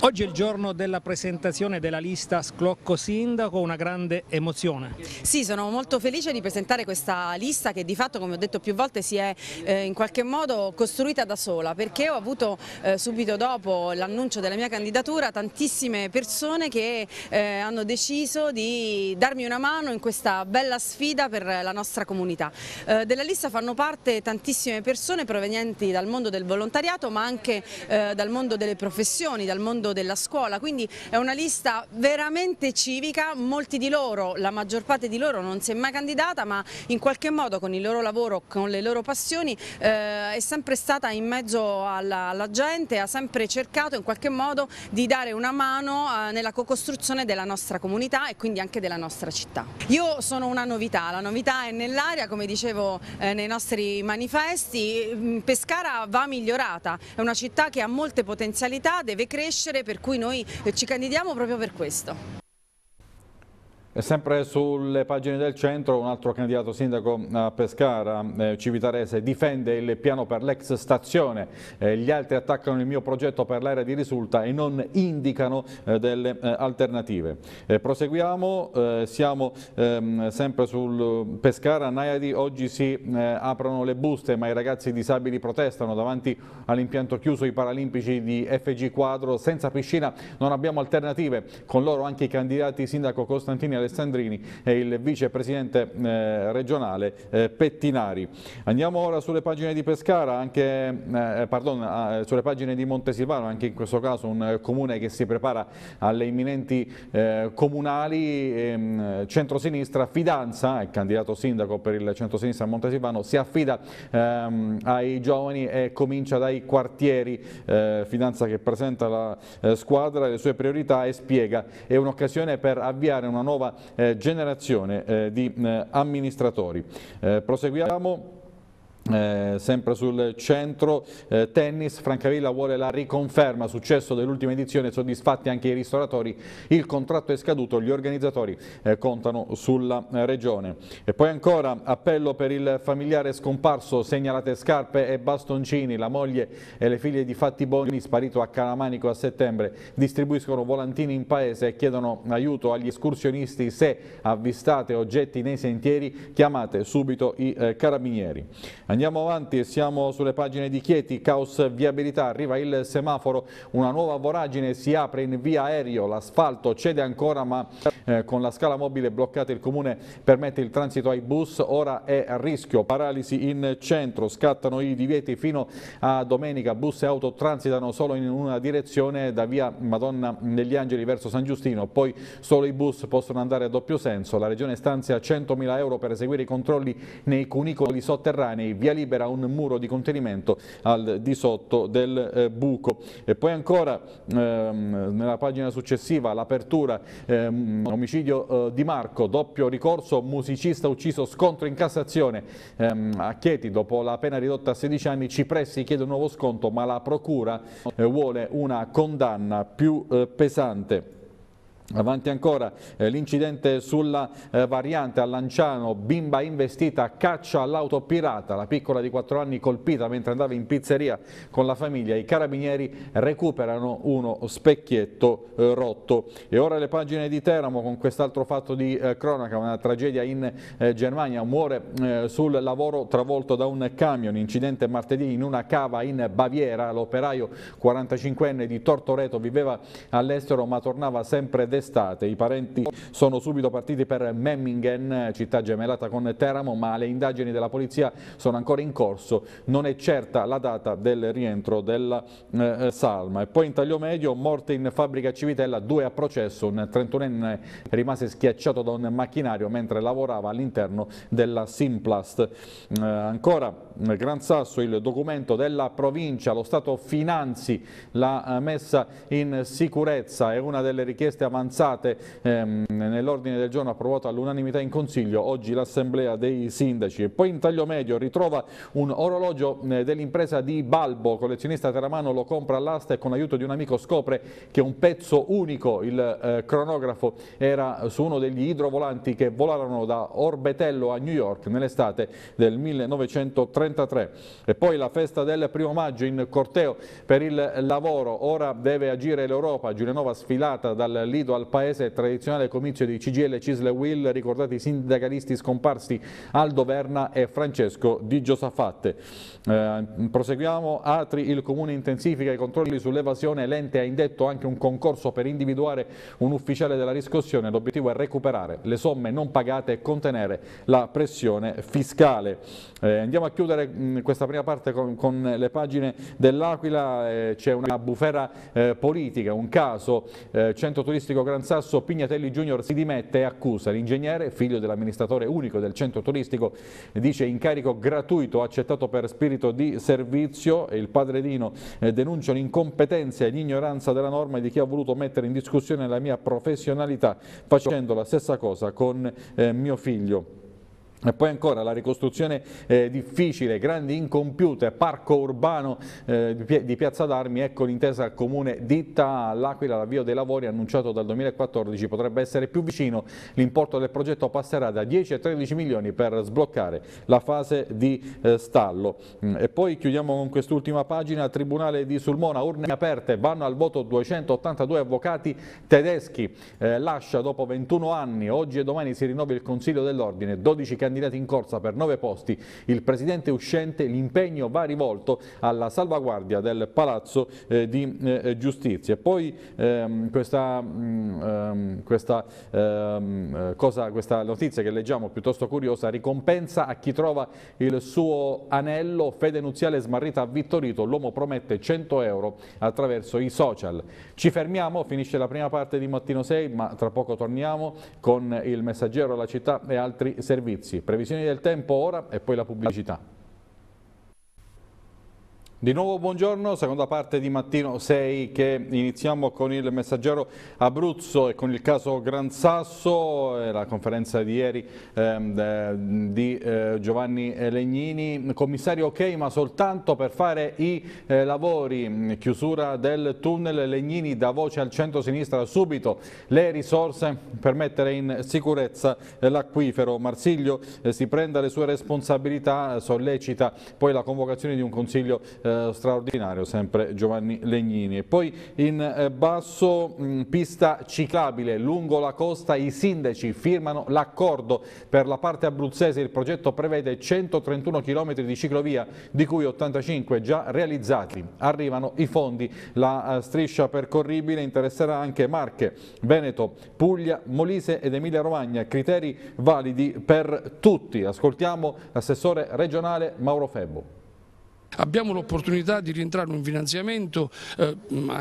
Oggi è il giorno della presentazione della lista Sclocco Sindaco, una grande emozione. Sì, sono molto felice di presentare questa lista che di fatto, come ho detto più volte, si è eh, in qualche modo costruita da sola, perché ho avuto eh, subito dopo l'annuncio della mia candidatura tantissime persone che eh, hanno deciso di darmi una mano in questa bella sfida per la nostra comunità. Eh, della lista fanno parte tantissime persone provenienti dal mondo del volontariato, ma anche eh, dal mondo delle professioni istituzioni, dal mondo della scuola, quindi è una lista veramente civica, molti di loro, la maggior parte di loro non si è mai candidata ma in qualche modo con il loro lavoro, con le loro passioni eh, è sempre stata in mezzo alla, alla, gente, ha sempre cercato in qualche modo di dare una mano eh, nella co-costruzione della nostra comunità e quindi anche della nostra città. Io sono una novità, la novità è nell'aria come dicevo eh, nei nostri manifesti, mm, Pescara va migliorata, è una città che ha molte potenzialità, deve crescere per cui noi ci candidiamo proprio per questo. Sempre sulle pagine del centro un altro candidato sindaco a Pescara, eh, Civitarese, difende il piano per l'ex stazione, eh, gli altri attaccano il mio progetto per l'area di risulta e non indicano eh, delle eh, alternative. proseguiamo, eh, siamo ehm, sempre sul Pescara, Naiadi, oggi si eh, aprono le buste ma i ragazzi disabili protestano. Davanti all'impianto chiuso i paralimpici di FG Quadro, senza piscina non abbiamo alternative, con loro anche i candidati sindaco Costantini Alessandrini e il vicepresidente eh, regionale eh, Pettinari. Andiamo ora sulle pagine di Pescara, anche, eh, pardon, sulle pagine di Montesilvano, anche in questo caso un comune che si prepara alle imminenti eh, comunali, ehm, centrosinistra, fidanza, il candidato sindaco per il centrosinistra a Montesilvano, si affida ehm, ai giovani e comincia dai quartieri, eh, fidanza che presenta la eh, squadra, le sue priorità e spiega, è un'occasione per avviare una nuova eh, generazione eh, di eh, amministratori. proseguiamo. Eh, sempre sul centro eh, tennis, Francavilla vuole la riconferma, successo dell'ultima edizione, soddisfatti anche i ristoratori, il contratto è scaduto, gli organizzatori eh, contano sulla eh, regione. E poi ancora appello per il familiare scomparso, segnalate scarpe e bastoncini, la moglie e le figlie di Fatti Boni, sparito a Calamanico a settembre, distribuiscono volantini in paese e chiedono aiuto agli escursionisti se avvistate oggetti nei sentieri chiamate subito i eh, carabinieri. Andiamo avanti, siamo sulle pagine di Chieti, caos viabilità, arriva il semaforo, una nuova voragine si apre in via aereo, l'asfalto cede ancora ma eh, con la scala mobile bloccata il comune permette il transito ai bus, ora è a rischio, paralisi in centro, scattano i divieti fino a domenica, bus e auto transitano solo in una direzione da via Madonna degli Angeli verso San Giustino, poi solo i bus possono andare a doppio senso, la regione stanzia 100.000 euro per eseguire i controlli nei cunicoli sotterranei, via libera un muro di contenimento al di sotto del eh, buco. E poi ancora ehm, nella pagina successiva l'apertura, ehm, omicidio eh, di Marco, doppio ricorso, musicista ucciso, scontro in Cassazione ehm, a Chieti dopo la pena ridotta a 16 anni, Cipressi chiede un nuovo sconto ma la procura eh, vuole una condanna più eh, pesante. Avanti ancora eh, l'incidente sulla eh, variante a Lanciano, bimba investita, caccia all'auto pirata, la piccola di 4 anni colpita mentre andava in pizzeria con la famiglia, i carabinieri recuperano uno specchietto eh, rotto. E ora le pagine di Teramo con quest'altro fatto di eh, cronaca, una tragedia in eh, Germania, muore eh, sul lavoro travolto da un camion, incidente martedì in una cava in Baviera, l'operaio 45enne di Tortoreto viveva all'estero ma tornava sempre d'estate. I parenti sono subito partiti per Memmingen, città gemellata con Teramo, ma le indagini della polizia sono ancora in corso. Non è certa la data del rientro della eh, salma. E poi in taglio medio, morte in fabbrica Civitella, due a processo. Un 31enne rimase schiacciato da un macchinario mentre lavorava all'interno della Simplast. Eh, ancora Gran Sasso, il documento della provincia, lo Stato finanzi la eh, messa in sicurezza, è una delle richieste avanzate avanzate ehm, nell'ordine del giorno approvato all'unanimità in Consiglio, oggi l'Assemblea dei Sindaci. E poi in taglio medio ritrova un orologio eh, dell'impresa di Balbo, collezionista teramano lo compra all'asta e con aiuto di un amico scopre che un pezzo unico, il eh, cronografo, era su uno degli idrovolanti che volarono da Orbetello a New York nell'estate del 1933. E poi la festa del primo maggio in corteo per il lavoro, ora deve agire l'Europa, Giulianova sfilata dal Lido al paese tradizionale comizio di CGL Cisle Will, ricordati i sindacalisti scomparsi Aldo Verna e Francesco Di Giosafatte. Eh, proseguiamo, Atri, il comune intensifica i controlli sull'evasione, l'ente ha indetto anche un concorso per individuare un ufficiale della riscossione, l'obiettivo è recuperare le somme non pagate e contenere la pressione fiscale. Eh, andiamo a chiudere mh, questa prima parte con, con le pagine dell'Aquila, eh, c'è una bufera eh, politica, un caso, eh, centro turistico Gran Sasso, Pignatelli Junior si dimette e accusa l'ingegnere, figlio dell'amministratore unico del centro turistico, dice incarico gratuito accettato per spirito di servizio e il padre Dino eh, denuncia l'incompetenza e l'ignoranza della norma di chi ha voluto mettere in discussione la mia professionalità facendo la stessa cosa con eh, mio figlio. E poi ancora la ricostruzione eh, difficile, grandi incompiute, parco urbano eh, di Piazza d'Armi, ecco l'intesa comune ditta all'Aquila, l'avvio dei lavori annunciato dal 2014 potrebbe essere più vicino, l'importo del progetto passerà da 10 a 13 milioni per sbloccare la fase di eh, stallo. Mm, e poi chiudiamo con quest'ultima pagina, Tribunale di Sulmona, urne aperte, vanno al voto 282 avvocati tedeschi, eh, lascia dopo 21 anni, oggi e domani si rinnova il Consiglio dell'Ordine, 12 candidati candidati in corsa per nove posti, il presidente uscente l'impegno va rivolto alla salvaguardia del Palazzo eh, di eh, Giustizia. Poi ehm, questa, mh, mm, ehm, questa, ehm, cosa, questa notizia che leggiamo piuttosto curiosa, ricompensa a chi trova il suo anello, fede nuziale smarrita a Vittorito, l'uomo promette 100 euro attraverso i social. Ci fermiamo, finisce la prima parte di Mattino 6, ma tra poco torniamo con il messaggero alla città e altri servizi. Previsioni del tempo ora e poi la pubblicità. Di nuovo buongiorno, seconda parte di Mattino 6 che iniziamo con il messaggero Abruzzo e con il caso Gran Sasso, la conferenza di ieri eh, di eh, Giovanni Legnini, commissario ok ma soltanto per fare i eh, lavori, chiusura del tunnel Legnini da voce al centro-sinistra subito. Le risorse per mettere in sicurezza l'acquifero. Marsiglio eh, si prenda le sue responsabilità, sollecita poi la convocazione di un consiglio eh, straordinario, sempre Giovanni Legnini. E poi in eh, basso mh, pista ciclabile lungo la costa, i sindaci firmano l'accordo per la parte abruzzese, il progetto prevede 131 km di ciclovia, di cui 85 già realizzati. Arrivano i fondi, la uh, striscia percorribile interesserà anche Marche, Veneto, Puglia, Molise ed Emilia Romagna, criteri validi per tutti. Ascoltiamo l'assessore regionale Mauro Febbo. Abbiamo l'opportunità di rientrare in un finanziamento eh,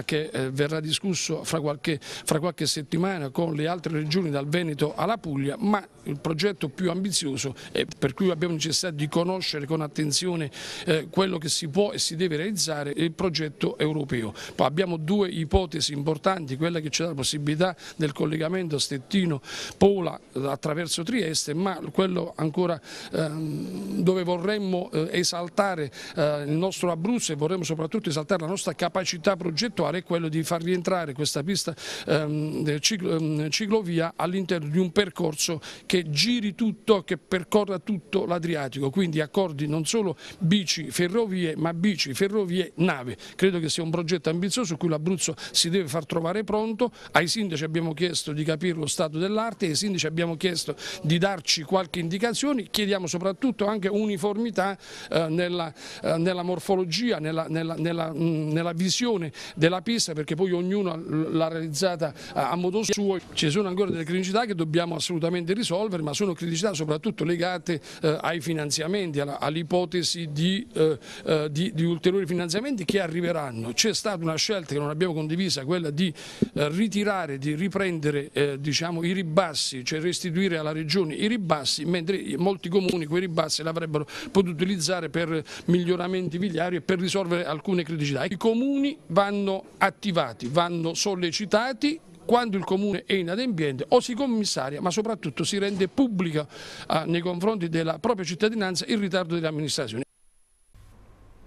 che eh, verrà discusso fra qualche, fra qualche, settimana con le altre regioni dal Veneto alla Puglia, ma il progetto più ambizioso e per cui abbiamo necessità di conoscere con attenzione eh, quello che si può e si deve realizzare è il progetto europeo. Poi abbiamo due ipotesi importanti, quella che ci dà la possibilità del collegamento Stettino-Pola attraverso Trieste, ma quello ancora ehm, dove vorremmo eh, esaltare eh, il nostro Abruzzo e vorremmo soprattutto esaltare la nostra capacità progettuale è quello di far rientrare questa pista ehm, ciclo, ehm, ciclovia all'interno di un percorso che giri tutto, che percorra tutto l'Adriatico, quindi accordi non solo bici, ferrovie, ma bici, ferrovie, nave. Credo che sia un progetto ambizioso su cui l'Abruzzo si deve far trovare pronto. Ai sindaci abbiamo chiesto di capire lo stato dell'arte, ai sindaci abbiamo chiesto di darci qualche indicazione, chiediamo soprattutto anche uniformità eh, nella, eh, nella morfologia, nella, nella, nella, mm, nella, visione della pista perché poi ognuno l'ha realizzata a, modo suo. Ci sono ancora delle criticità che dobbiamo assolutamente risolvere ma sono criticità soprattutto legate eh, ai finanziamenti, all'ipotesi di, eh, eh, di, di, ulteriori finanziamenti che arriveranno. C'è stata una scelta che non abbiamo condivisa, quella di eh, ritirare, di riprendere eh, diciamo, i ribassi, cioè restituire alla Regione i ribassi, mentre molti comuni quei ribassi l'avrebbero potuto utilizzare per miglioramenti miglioramenti vigliari e per risolvere alcune criticità. I comuni vanno attivati, vanno sollecitati quando il comune è inadempiente o si commissaria ma soprattutto si rende pubblica eh, nei confronti della propria cittadinanza il ritardo delle amministrazioni.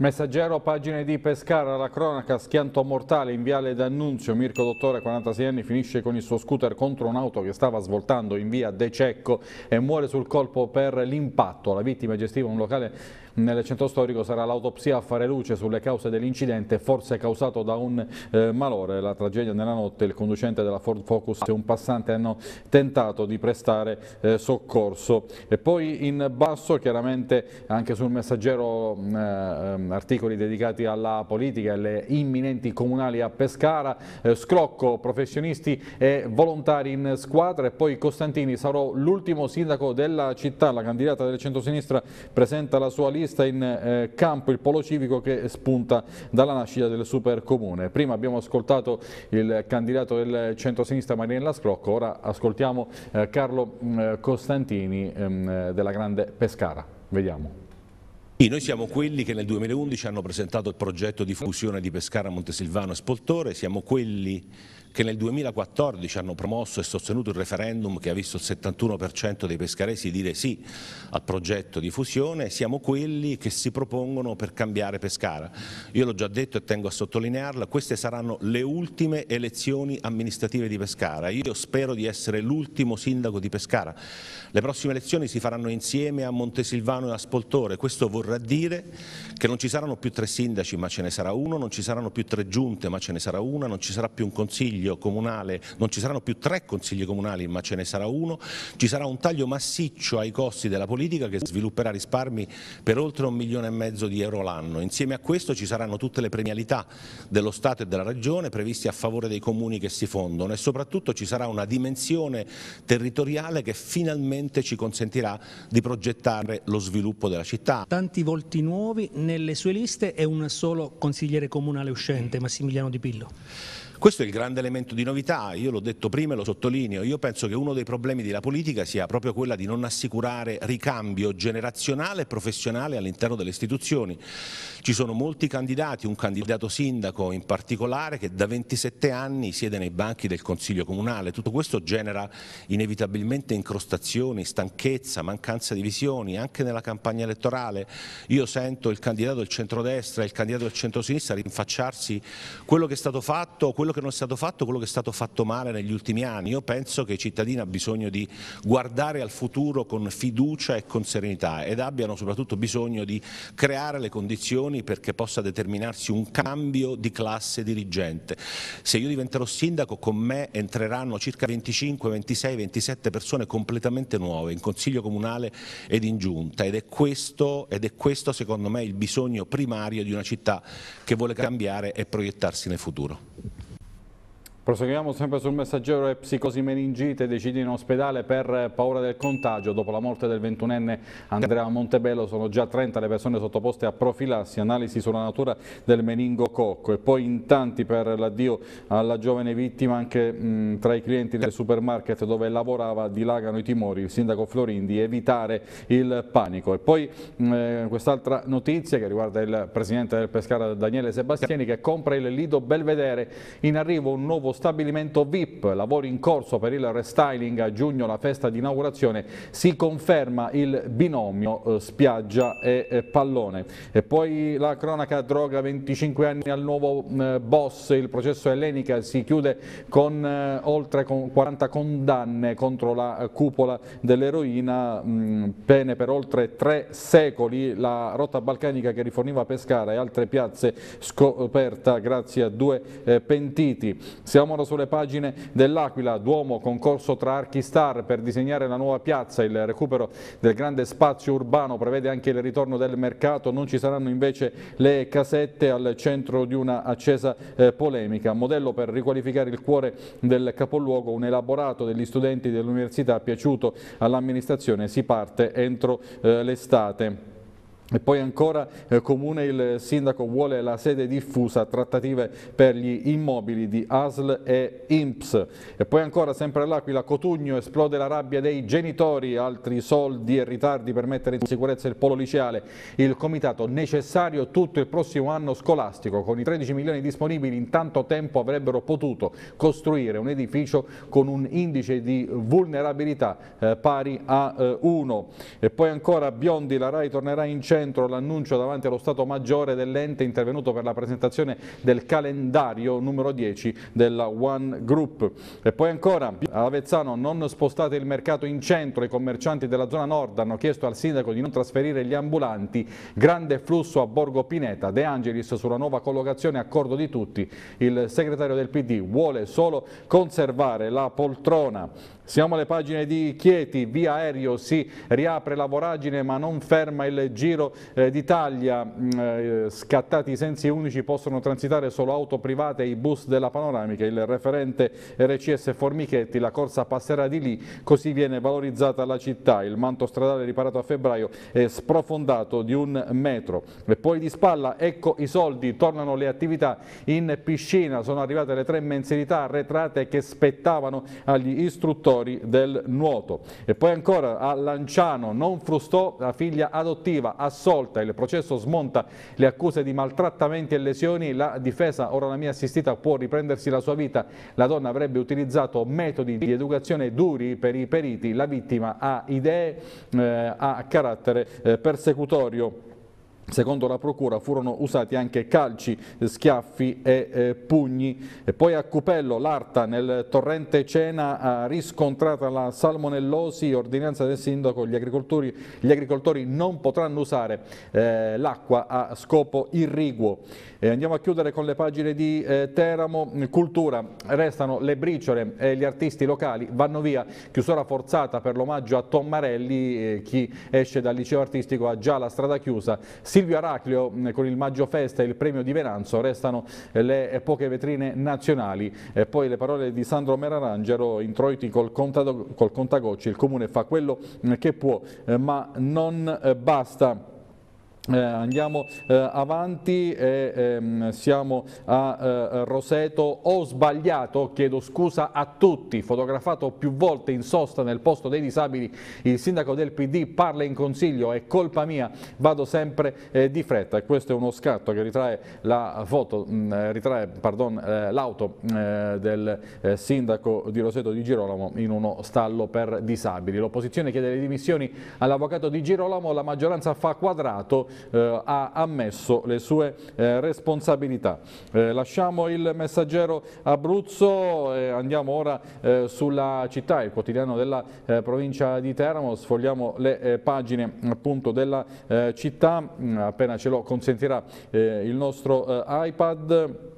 Messaggero, pagine di Pescara, la cronaca, schianto mortale in viale d'Annunzio, Mirko Dottore, 46 anni, finisce con il suo scooter contro un'auto che stava svoltando in via De Cecco e muore sul colpo per l'impatto. La vittima gestiva un locale nel centro storico sarà l'autopsia a fare luce sulle cause dell'incidente, forse causato da un eh, malore. La tragedia nella notte, il conducente della Ford Focus e un passante hanno tentato di prestare eh, soccorso. E poi in basso, chiaramente anche sul messaggero eh, articoli dedicati alla politica e alle imminenti comunali a Pescara, eh, scrocco professionisti e volontari in squadra e poi Costantini sarò l'ultimo sindaco della città, la candidata del centro-sinistra presenta la sua lista vista in eh, campo il polo civico che spunta dalla nascita del supercomune. Prima abbiamo ascoltato il candidato del centro-sinistra Marinella Scrocco, ora ascoltiamo eh, Carlo mh, mm, Costantini ehm, della Grande Pescara. Vediamo. Noi siamo quelli che nel 2011 hanno presentato il progetto di fusione di Pescara, Montesilvano e Spoltore, siamo quelli che nel 2014 hanno promosso e sostenuto il referendum che ha visto il 71% dei pescaresi dire sì al progetto di fusione, siamo quelli che si propongono per cambiare Pescara. Io l'ho già detto e tengo a sottolinearla, queste saranno le ultime elezioni amministrative di Pescara. Io spero di essere l'ultimo sindaco di Pescara. Le prossime elezioni si faranno insieme a Montesilvano e a Spoltore. Questo vorrà dire che non ci saranno più tre sindaci ma ce ne sarà uno, non ci saranno più tre giunte ma ce ne sarà una, non ci sarà più un consiglio consiglio comunale, non ci saranno più tre consigli comunali ma ce ne sarà uno, ci sarà un taglio massiccio ai costi della politica che svilupperà risparmi per oltre un milione e mezzo di euro l'anno. Insieme a questo ci saranno tutte le premialità dello Stato e della Regione previste a favore dei comuni che si fondono e soprattutto ci sarà una dimensione territoriale che finalmente ci consentirà di progettare lo sviluppo della città. Tanti volti nuovi nelle sue liste e un solo consigliere comunale uscente, Massimiliano Di Pillo. Questo è il grande elemento di novità, io l'ho detto prima e lo sottolineo, io penso che uno dei problemi della politica sia proprio quella di non assicurare ricambio generazionale e professionale all'interno delle istituzioni. Ci sono molti candidati, un candidato sindaco in particolare che da 27 anni siede nei banchi del Consiglio Comunale, tutto questo genera inevitabilmente incrostazioni, stanchezza, mancanza di visioni, anche nella campagna elettorale. Io sento il candidato del centrodestra e il candidato del centrosinistra rinfacciarsi quello che è stato fatto, quello quello che non è stato fatto, quello che è stato fatto male negli ultimi anni. Io penso che i cittadini abbiano bisogno di guardare al futuro con fiducia e con serenità ed abbiano soprattutto bisogno di creare le condizioni perché possa determinarsi un cambio di classe dirigente. Se io diventerò sindaco con me entreranno circa 25, 26, 27 persone completamente nuove in consiglio comunale ed in giunta ed è questo, ed è questo secondo me il bisogno primario di una città che vuole cambiare e proiettarsi nel futuro. Proseguiamo sempre sul messaggero e psicosi meningite, decidi in ospedale per paura del contagio. Dopo la morte del 21enne Andrea Montebello sono già 30 le persone sottoposte a profilassi, analisi sulla natura del meningococco e poi in tanti per l'addio alla giovane vittima anche mh, tra i clienti del supermarket dove lavorava dilagano i timori. Il sindaco Florin di evitare il panico. E poi eh, quest'altra notizia che riguarda il presidente del Pescara Daniele Sebastiani che compra il Lido Belvedere. In arrivo un nuovo stabilimento VIP, lavori in corso per il restyling a giugno, la festa di inaugurazione, si conferma il binomio eh, spiaggia e eh, pallone. E poi la cronaca droga, 25 anni al nuovo eh, boss, il processo Ellenica si chiude con eh, oltre 40 condanne contro la cupola dell'eroina, mm, pene per oltre tre secoli, la rotta balcanica che riforniva Pescara e altre piazze scoperta grazie a due pentiti. Siamo Siamo ora sulle pagine dell'Aquila, Duomo, concorso tra Archistar per disegnare la nuova piazza, il recupero del grande spazio urbano prevede anche il ritorno del mercato, non ci saranno invece le casette al centro di una accesa eh, polemica. Modello per riqualificare il cuore del capoluogo, un elaborato degli studenti dell'università piaciuto all'amministrazione, si parte entro eh, l'estate. E poi ancora eh, Comune il Sindaco vuole la sede diffusa, trattative per gli immobili di ASL e INPS. E poi ancora sempre all'Aquila Cotugno esplode la rabbia dei genitori, altri soldi e ritardi per mettere in sicurezza il polo liceale. Il comitato necessario tutto il prossimo anno scolastico. Con i 13 milioni disponibili in tanto tempo avrebbero potuto costruire un edificio con un indice di vulnerabilità eh, pari a eh, 1. E poi ancora Biondi, la RAI tornerà in centro centro l'annuncio davanti allo Stato Maggiore dell'ente intervenuto per la presentazione del calendario numero 10 della One Group. E poi ancora, a Avezzano non spostate il mercato in centro, i commercianti della zona nord hanno chiesto al sindaco di non trasferire gli ambulanti, grande flusso a Borgo Pineta, De Angelis sulla nuova collocazione, accordo di tutti, il segretario del PD vuole solo conservare la poltrona. Siamo alle pagine di Chieti, via aereo si riapre la voragine ma non ferma il giro eh, d'Italia, mm, eh, scattati i sensi unici possono transitare solo auto private e i bus della panoramica, il referente RCS Formichetti, la corsa passerà di lì, così viene valorizzata la città, il manto stradale riparato a febbraio è sprofondato di un metro. E poi di spalla, ecco i soldi, tornano le attività in piscina, sono arrivate le tre mensilità arretrate che spettavano agli istruttori istruttori del nuoto. E poi ancora a Lanciano non frustò la figlia adottiva, assolta, il processo smonta le accuse di maltrattamenti e lesioni, la difesa ora la mia assistita può riprendersi la sua vita, la donna avrebbe utilizzato metodi di educazione duri per i periti, la vittima ha idee, eh, ha carattere eh, persecutorio. Secondo la procura furono usati anche calci, schiaffi e eh, pugni. E poi a Cupello l'Arta nel torrente Cena ha riscontrata la salmonellosi, ordinanza del sindaco, gli agricoltori, gli agricoltori non potranno usare eh, l'acqua a scopo irriguo. E andiamo a chiudere con le pagine di eh, Teramo, cultura, restano le briciole e gli artisti locali, vanno via, chiusura forzata per l'omaggio a Tommarelli, eh, chi esce dal liceo artistico ha già la strada chiusa, Silvio Araclio con il Maggio Festa e il premio di Venanzo, restano le poche vetrine nazionali. E poi le parole di Sandro Merarangero, introiti col, col contagocci, il comune fa quello che può eh, ma non eh, basta. Eh, andiamo eh, avanti e ehm, siamo a eh, Roseto, ho sbagliato, chiedo scusa a tutti, fotografato più volte in sosta nel posto dei disabili, il sindaco del PD parla in consiglio, è colpa mia, vado sempre eh, di fretta. E questo è uno scatto che ritrae la mm, eh, eh, l'auto del sindaco di Roseto di Girolamo in uno stallo per disabili. L'opposizione chiede le dimissioni all'avvocato di Girolamo, la maggioranza fa quadrato eh, ha ammesso le sue eh, responsabilità. Eh, lasciamo il messaggero Abruzzo e andiamo ora sulla città, il quotidiano della provincia di Teramo, sfogliamo le pagine appunto della città, mm, appena ce lo consentirà il nostro iPad.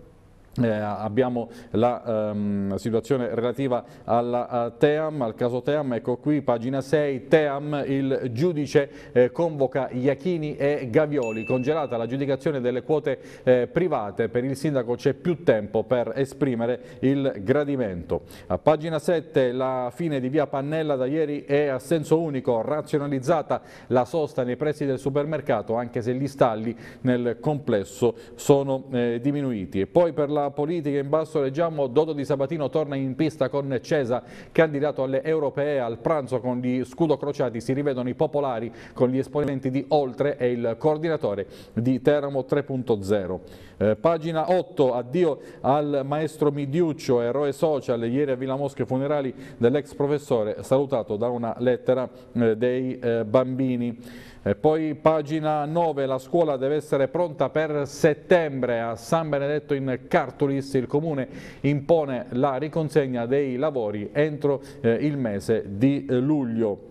Eh, abbiamo la um, situazione relativa alla Team, al caso Team, ecco qui pagina 6, Team, il giudice eh, convoca Iachini e Gavioli, congelata l'aggiudicazione delle quote eh, private, per il sindaco c'è più tempo per esprimere il gradimento. A pagina 7 la fine di via Pannella da ieri è a senso unico, razionalizzata la sosta nei prezzi del supermercato anche se gli stalli nel complesso sono eh, diminuiti. E poi per la la politica in basso leggiamo Dodo Di Sabatino torna in pista con Cesa, candidato alle europee al pranzo con gli scudo crociati si rivedono i popolari con gli esponenti di Oltre e il coordinatore di Teramo 3.0. Eh, pagina 8, addio al maestro Midiuccio, eroe social, ieri a Villa Mosche funerali dell'ex professore, salutato da una lettera eh, dei eh, bambini. E poi pagina 9, la scuola deve essere pronta per settembre a San Benedetto in Cartulis, il comune impone la riconsegna dei lavori entro eh, il mese di eh, luglio.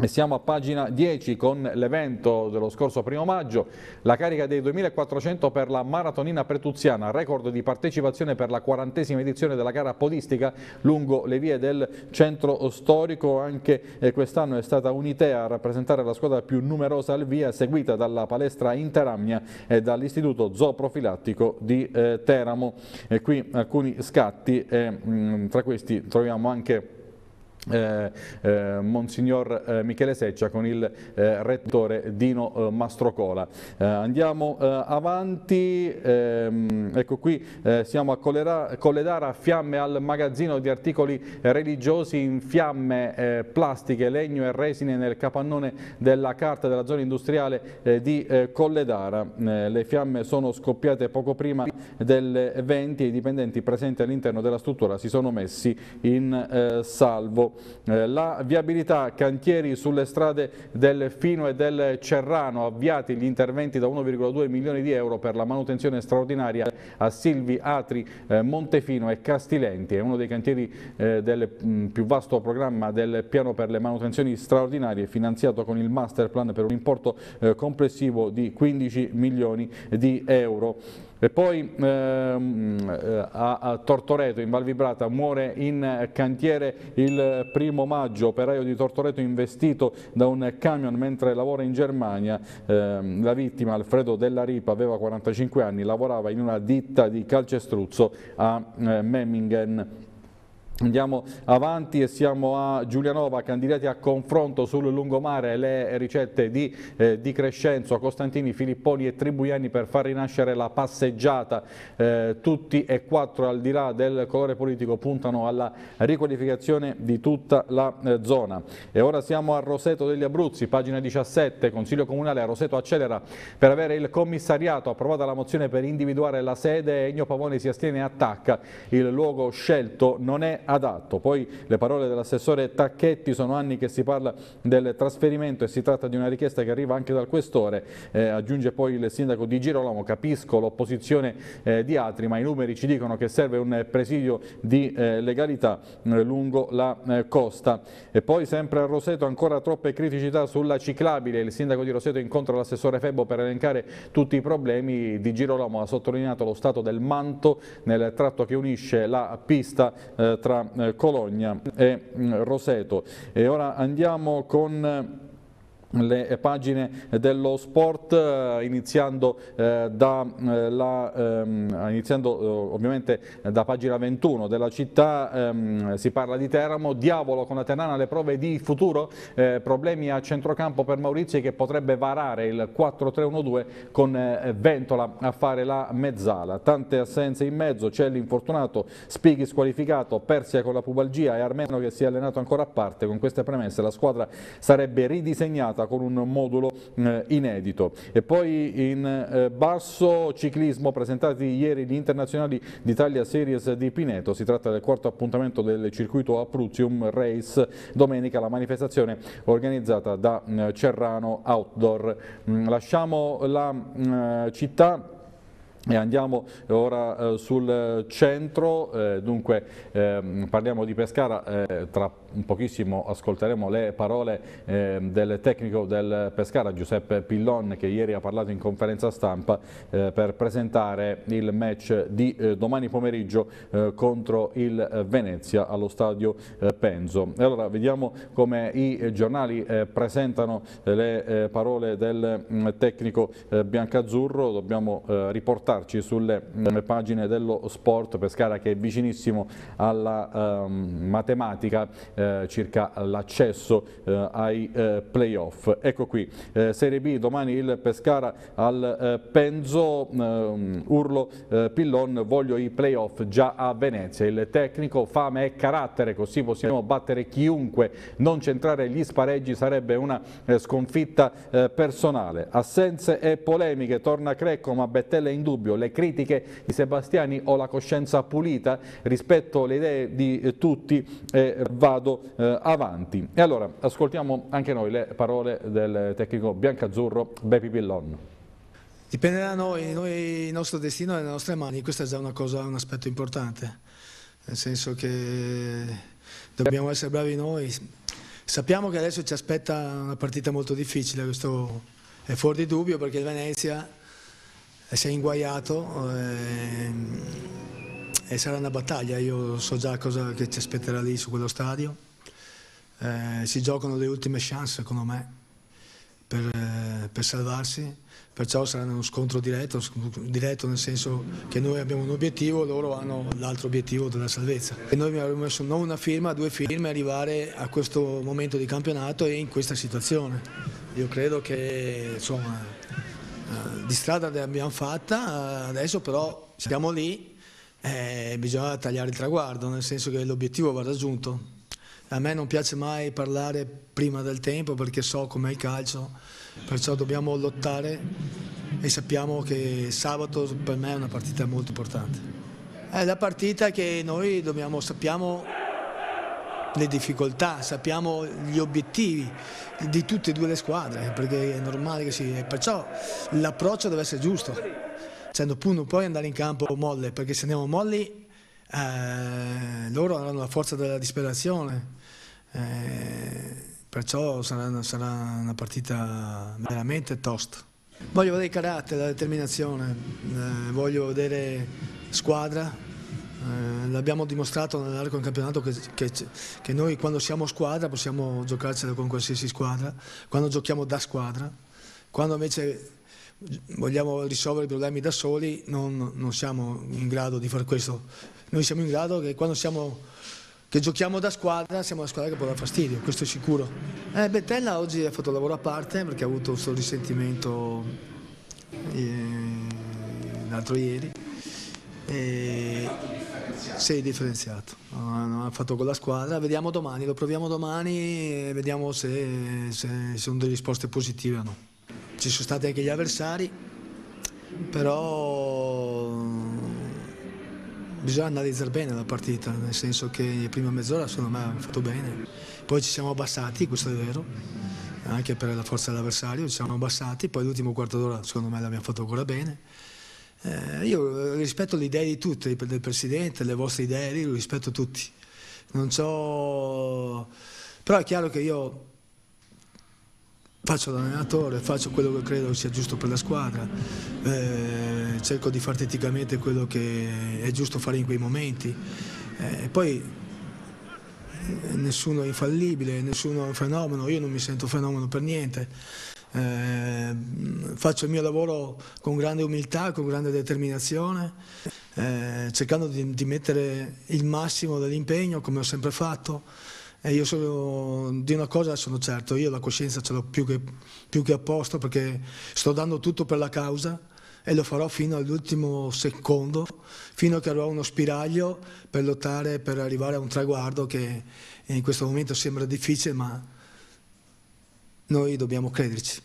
Siamo a pagina 10 con l'evento dello scorso primo maggio, la carica dei 2400 per la maratonina pretuziana, record di partecipazione per la quarantesima edizione della gara podistica lungo le vie del centro storico, anche eh, quest'anno è stata Unitea a rappresentare la squadra più numerosa al via, seguita dalla palestra Interamnia e dall'istituto zooprofilattico di eh, Teramo. E qui alcuni scatti e mh, tra questi troviamo anche eh, eh, Monsignor eh, Michele Seccia con il eh, rettore Dino eh, Mastrocola. Eh, andiamo avanti, ehm, ecco qui siamo a Colledara, fiamme al magazzino di articoli religiosi in fiamme plastiche, legno e resine nel capannone della carta della zona industriale di Colledara. le fiamme sono scoppiate poco prima del 20 e i dipendenti presenti all'interno della struttura si sono messi in salvo. Eh, la viabilità, cantieri sulle strade del Fino e del Cerrano, avviati gli interventi da 1,2 milioni di euro per la manutenzione straordinaria a Silvi, Atri, eh, Montefino e Castilenti. È uno dei cantieri eh, del mh, più vasto programma del piano per le manutenzioni straordinarie finanziato con il master plan per un importo eh, complessivo di 15 milioni di euro. E poi ehm, eh, a, a, Tortoreto, in Val Vibrata, muore in cantiere il primo maggio, operaio di Tortoreto investito da un camion mentre lavora in Germania. Eh, la vittima, Alfredo Della Ripa, aveva 45 anni, lavorava in una ditta di calcestruzzo a eh, Memmingen. Andiamo avanti e siamo a Giulianova, candidati a confronto sul lungomare, le ricette di, eh, di Crescenzo, Costantini, Filipponi e Tribuiani per far rinascere la passeggiata. Eh, tutti e quattro al di là del colore politico puntano alla riqualificazione di tutta la eh, zona. E ora siamo a Roseto degli Abruzzi, pagina 17, Consiglio Comunale a Roseto accelera per avere il commissariato, approvata la mozione per individuare la sede, Egno Pavone si astiene e attacca, il luogo scelto non è adatto. Poi le parole dell'assessore Tacchetti sono anni che si parla del trasferimento e si tratta di una richiesta che arriva anche dal questore, eh, aggiunge poi il sindaco di Girolamo, capisco l'opposizione eh, di altri ma i numeri ci dicono che serve un presidio di eh, legalità eh, lungo la eh, costa. E poi sempre a Roseto ancora troppe criticità sulla ciclabile, il sindaco di Roseto incontra l'assessore Febbo per elencare tutti i problemi, di Girolamo ha sottolineato lo stato del manto nel tratto che unisce la pista eh, tra Cologna e mm, Roseto. E ora andiamo con le pagine dello sport eh, iniziando, eh, da, eh, la, ehm, iniziando eh, ovviamente da pagina 21 della città ehm, si parla di Teramo, diavolo con la Ternana le prove di futuro, eh, problemi a centrocampo per Maurizio che potrebbe varare il 4-3-1-2 con eh, Ventola a fare la mezzala, tante assenze in mezzo, c'è l'infortunato Spighi squalificato, Persia con la pubalgia e Armeno che si è allenato ancora a parte, con queste premesse la squadra sarebbe ridisegnata con un modulo eh, inedito. E poi in eh, basso ciclismo presentati ieri gli internazionali d'Italia Series di Pineto, si tratta del quarto appuntamento del circuito Aprutium Race, domenica la manifestazione organizzata da eh, Cerrano Outdoor. Mm, lasciamo la mm, città e andiamo ora eh, sul centro, eh, dunque eh, parliamo di Pescara, eh, tra pochissimo ascolteremo le parole ehm, del tecnico del Pescara Giuseppe Pillon che ieri ha parlato in conferenza stampa eh, per presentare il match di eh, domani pomeriggio contro il Venezia allo stadio Penzo. E allora vediamo come i giornali presentano le parole del mm, tecnico biancazzurro, dobbiamo riportare spostarci sulle mm, pagine dello sport Pescara che è vicinissimo alla ehm, matematica eh, circa l'accesso eh, ai eh, playoff. Ecco qui, eh, Serie B, domani il Pescara al eh, Penzo, ehm, urlo Pillon, voglio i playoff già a Venezia. Il tecnico, fame e carattere, così possiamo battere chiunque, non centrare gli spareggi sarebbe una sconfitta personale. Assenze e polemiche, torna Crecco ma Bettella in dubbio le critiche di Sebastiani ho la coscienza pulita, rispetto alle idee di tutti e eh, vado eh, avanti. E allora ascoltiamo anche noi le parole del tecnico biancazzurro Bepi Pillon. Dipende da noi, noi, il nostro destino è nelle nostre mani, questo è già cosa, un aspetto importante, nel senso che dobbiamo essere bravi noi. Sappiamo che adesso ci aspetta una partita molto difficile, questo è fuori di dubbio perché il Venezia si è inguaiato eh, e sarà una battaglia, io so già cosa ci aspetterà lì su quello stadio. Eh, si giocano le ultime chance secondo me per, eh, per, salvarsi, perciò sarà uno scontro diretto, diretto, nel senso che noi abbiamo un obiettivo, loro hanno l'altro obiettivo della salvezza. E noi abbiamo messo non una firma, due firme, arrivare a questo momento di campionato e in questa situazione. Io credo che insomma, eh, di strada ne abbiamo fatta, adesso però siamo lì e bisogna tagliare il traguardo, nel senso che l'obiettivo va raggiunto. A me non piace mai parlare prima del tempo perché so com'è il calcio, perciò dobbiamo lottare e sappiamo che sabato per me è una partita molto importante. È la partita che noi dobbiamo, sappiamo le difficoltà, sappiamo gli obiettivi di tutte e due le squadre, perché è normale che sia, perciò l'approccio deve essere giusto, cioè non puoi andare in campo molle, perché se andiamo molli eh, loro avranno la forza della disperazione, eh, perciò sarà, sarà una partita veramente tosta. Voglio vedere il carattere, la determinazione, eh, voglio vedere squadra, eh, l'abbiamo dimostrato nell'arco del campionato che, che, che, noi quando siamo squadra possiamo giocarcela con qualsiasi squadra, quando giochiamo da squadra, quando invece vogliamo risolvere i problemi da soli non, non siamo in grado di fare questo. Noi siamo in grado che quando siamo, che giochiamo da squadra siamo la squadra che può dar fastidio, questo è sicuro. Eh, Bettella oggi ha fatto lavoro a parte perché ha avuto questo risentimento eh, l'altro ieri. E si è differenziato, ha fatto con la squadra, vediamo domani, lo proviamo domani e vediamo se, se sono delle risposte positive o no. Ci sono stati anche gli avversari, però bisogna analizzare bene la partita, nel senso che la prima mezz'ora secondo me hanno fatto bene, poi ci siamo abbassati, questo è vero, anche per la forza dell'avversario, ci siamo abbassati, poi l'ultimo quarto d'ora secondo me l'abbiamo fatto ancora bene. Eh, io rispetto le idee di tutti, del Presidente, le vostre idee, io rispetto tutti. Non so... Però è chiaro che io faccio l'allenatore, faccio quello che credo sia giusto per la squadra, eh, cerco di fare tecnicamente quello che è giusto fare in quei momenti. Eh, poi eh, nessuno è infallibile, nessuno è un fenomeno, io non mi sento fenomeno per niente. Eh, faccio il mio lavoro con grande umiltà, con grande determinazione, eh, cercando di, di mettere il massimo dell'impegno come ho sempre fatto. E io sono, di una cosa sono certo, io la coscienza ce l'ho più più che a posto perché sto dando tutto per la causa e lo farò fino all'ultimo secondo, fino a che avrò uno spiraglio per lottare, per arrivare a un traguardo che in questo momento sembra difficile, ma noi dobbiamo crederci.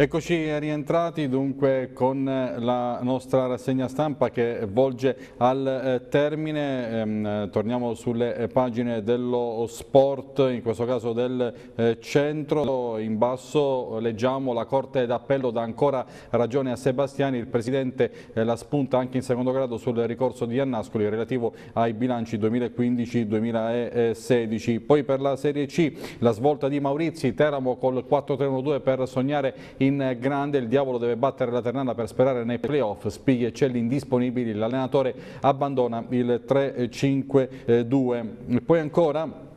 Eccoci rientrati dunque con la nostra rassegna stampa che volge al eh, termine, ehm, torniamo sulle eh, pagine dello sport, in questo caso del eh, centro, in basso leggiamo la Corte d'Appello dà ancora ragione a Sebastiani, il Presidente la spunta anche in secondo grado sul ricorso di Annascoli relativo ai bilanci 2015-2016. Poi per la Serie C la svolta di Maurizi, Teramo col 4-3-1-2 per sognare in in grande, il diavolo deve battere la Ternana per sperare nei playoff, Spighi e Celli indisponibili, l'allenatore abbandona il 3-5-2. Poi ancora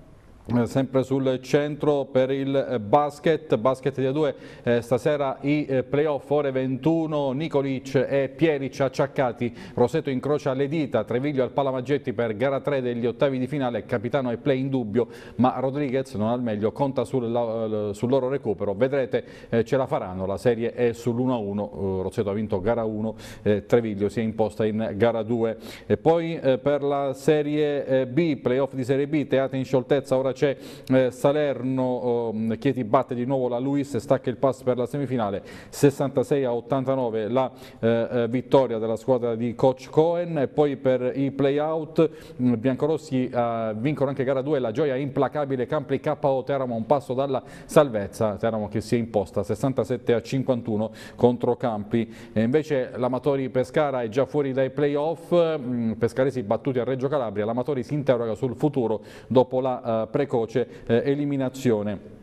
sempre sul centro per il eh, basket, basket di A2 eh, stasera i eh, playoff ore 21, Nicolic e Pieric acciaccati, Roseto incrocia le dita, Treviglio al Palamaggetti per gara 3 degli ottavi di finale, capitano e play in dubbio, ma Rodriguez non al meglio, conta sul, sul loro recupero, vedrete eh, ce la faranno, la serie è sull'1-1, uh, Roseto ha vinto gara 1, eh, Treviglio si è imposta in gara 2 e poi per la serie B, playoff di serie B, teatri in scioltezza, ora c'è eh, Salerno, oh, Chieti batte di nuovo la Luis e stacca il pass per la semifinale, 66 a 89 la eh, eh, vittoria della squadra di coach Cohen. E poi per i play-out mm, biancorossi eh, vincono anche gara 2 la gioia implacabile Campli KO Teramo un passo dalla salvezza, Teramo che si è imposta 67 a 51 contro Campli e invece l'Amatori Pescara è già fuori dai play-off, mm, pescaresi battuti a Reggio Calabria, l'Amatori si interroga sul futuro dopo la uh, precoce eh, eliminazione.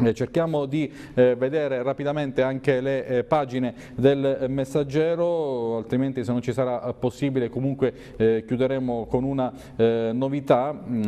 Eh, cerchiamo di eh, vedere rapidamente anche le eh, pagine del messaggero, altrimenti se non ci sarà possibile comunque eh, chiuderemo con una eh, novità mm,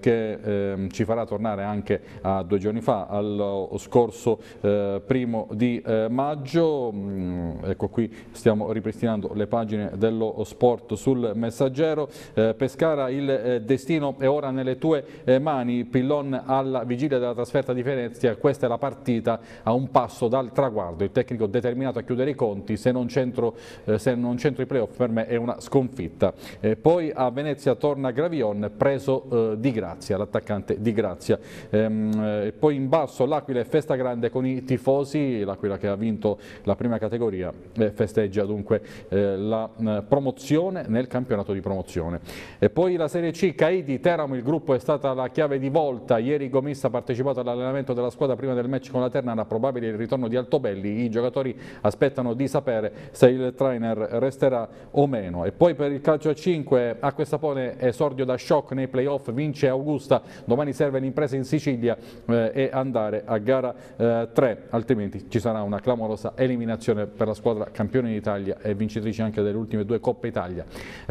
che ehm, ci farà tornare anche a due giorni fa, allo scorso eh, primo di maggio. Mm, ecco qui stiamo ripristinando le pagine dello sport sul messaggero. Pescara il destino è ora nelle tue mani, Pillon alla vigilia della trasferta di Venezia Venezia, questa è la partita a un passo dal traguardo, il tecnico determinato a chiudere i conti, se non centro, eh, se non centro i playoff per me è una sconfitta. Eh, poi a Venezia torna Gravion, preso eh, di Grazia, l'attaccante di Grazia. Ehm, eh, poi in basso l'Aquila è festa grande con i tifosi, l'Aquila che ha vinto la prima categoria eh, festeggia dunque la promozione nel campionato di promozione. E poi la Serie C, Caidi, Teramo, il gruppo è stata la chiave di volta, ieri Gomissa ha partecipato all'allenamento della squadra prima del match con la Ternana, probabile il ritorno di Altobelli, i giocatori aspettano di sapere se il trainer resterà o meno. E poi per il calcio a 5 Acque Sapone esordio da shock nei playoff, vince Augusta, domani serve l'impresa in Sicilia eh, e andare a gara eh, 3, altrimenti ci sarà una clamorosa eliminazione per la squadra campione d'Italia e vincitrice anche delle ultime due Coppe Italia.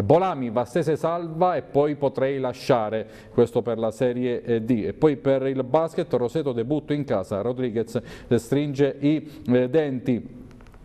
Bolami, Vastese salva e poi potrei lasciare, questo per la Serie eh, D. E poi per il basket Roseto debutto in casa, Rodriguez stringe i eh, denti.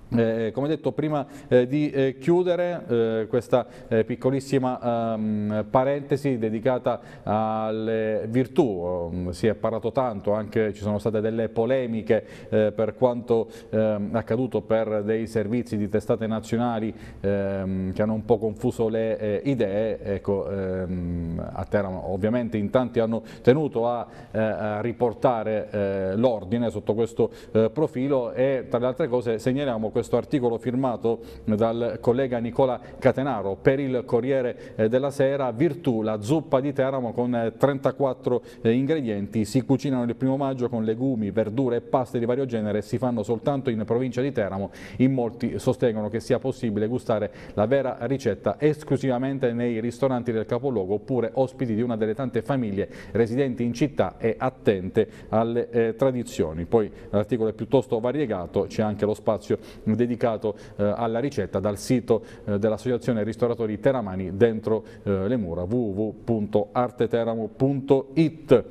Eh, come detto prima eh, di eh, chiudere eh, questa eh, piccolissima ehm, parentesi dedicata alle virtù, um, si è parlato tanto, anche ci sono state delle polemiche eh, per quanto ehm, accaduto per dei servizi di testate nazionali ehm, che hanno un po' confuso le idee, ecco, ehm, a Teramo ovviamente in tanti hanno tenuto a, a riportare l'ordine sotto questo profilo e tra le altre cose segnaliamo questo articolo firmato dal collega Nicola Catenaro per il Corriere eh, della Sera, Virtù, la zuppa di Teramo con 34 eh, ingredienti, si cucinano il primo maggio con legumi, verdure e paste di vario genere, si fanno soltanto in provincia di Teramo, in molti sostengono che sia possibile gustare la vera ricetta esclusivamente nei ristoranti del capoluogo oppure ospiti di una delle tante famiglie residenti in città e attente alle eh, tradizioni. Poi l'articolo è piuttosto variegato, c'è anche lo spazio dedicato eh, alla ricetta dal sito eh, dell'Associazione Ristoratori Teramani dentro eh, le mura www.arteteramo.it.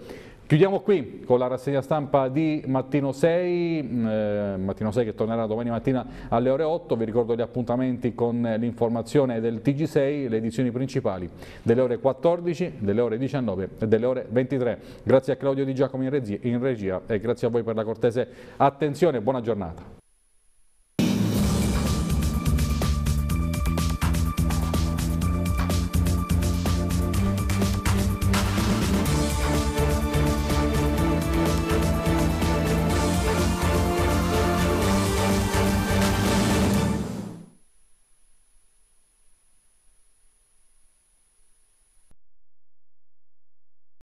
Chiudiamo qui con la rassegna stampa di Mattino 6, eh, Mattino 6 che tornerà domani mattina alle ore 8, vi ricordo gli appuntamenti con l'informazione del TG6, le edizioni principali delle ore 14, delle ore 19 e delle ore 23. Grazie a Claudio Di Giacomo in regia, in regia e grazie a voi per la cortese attenzione, buona giornata.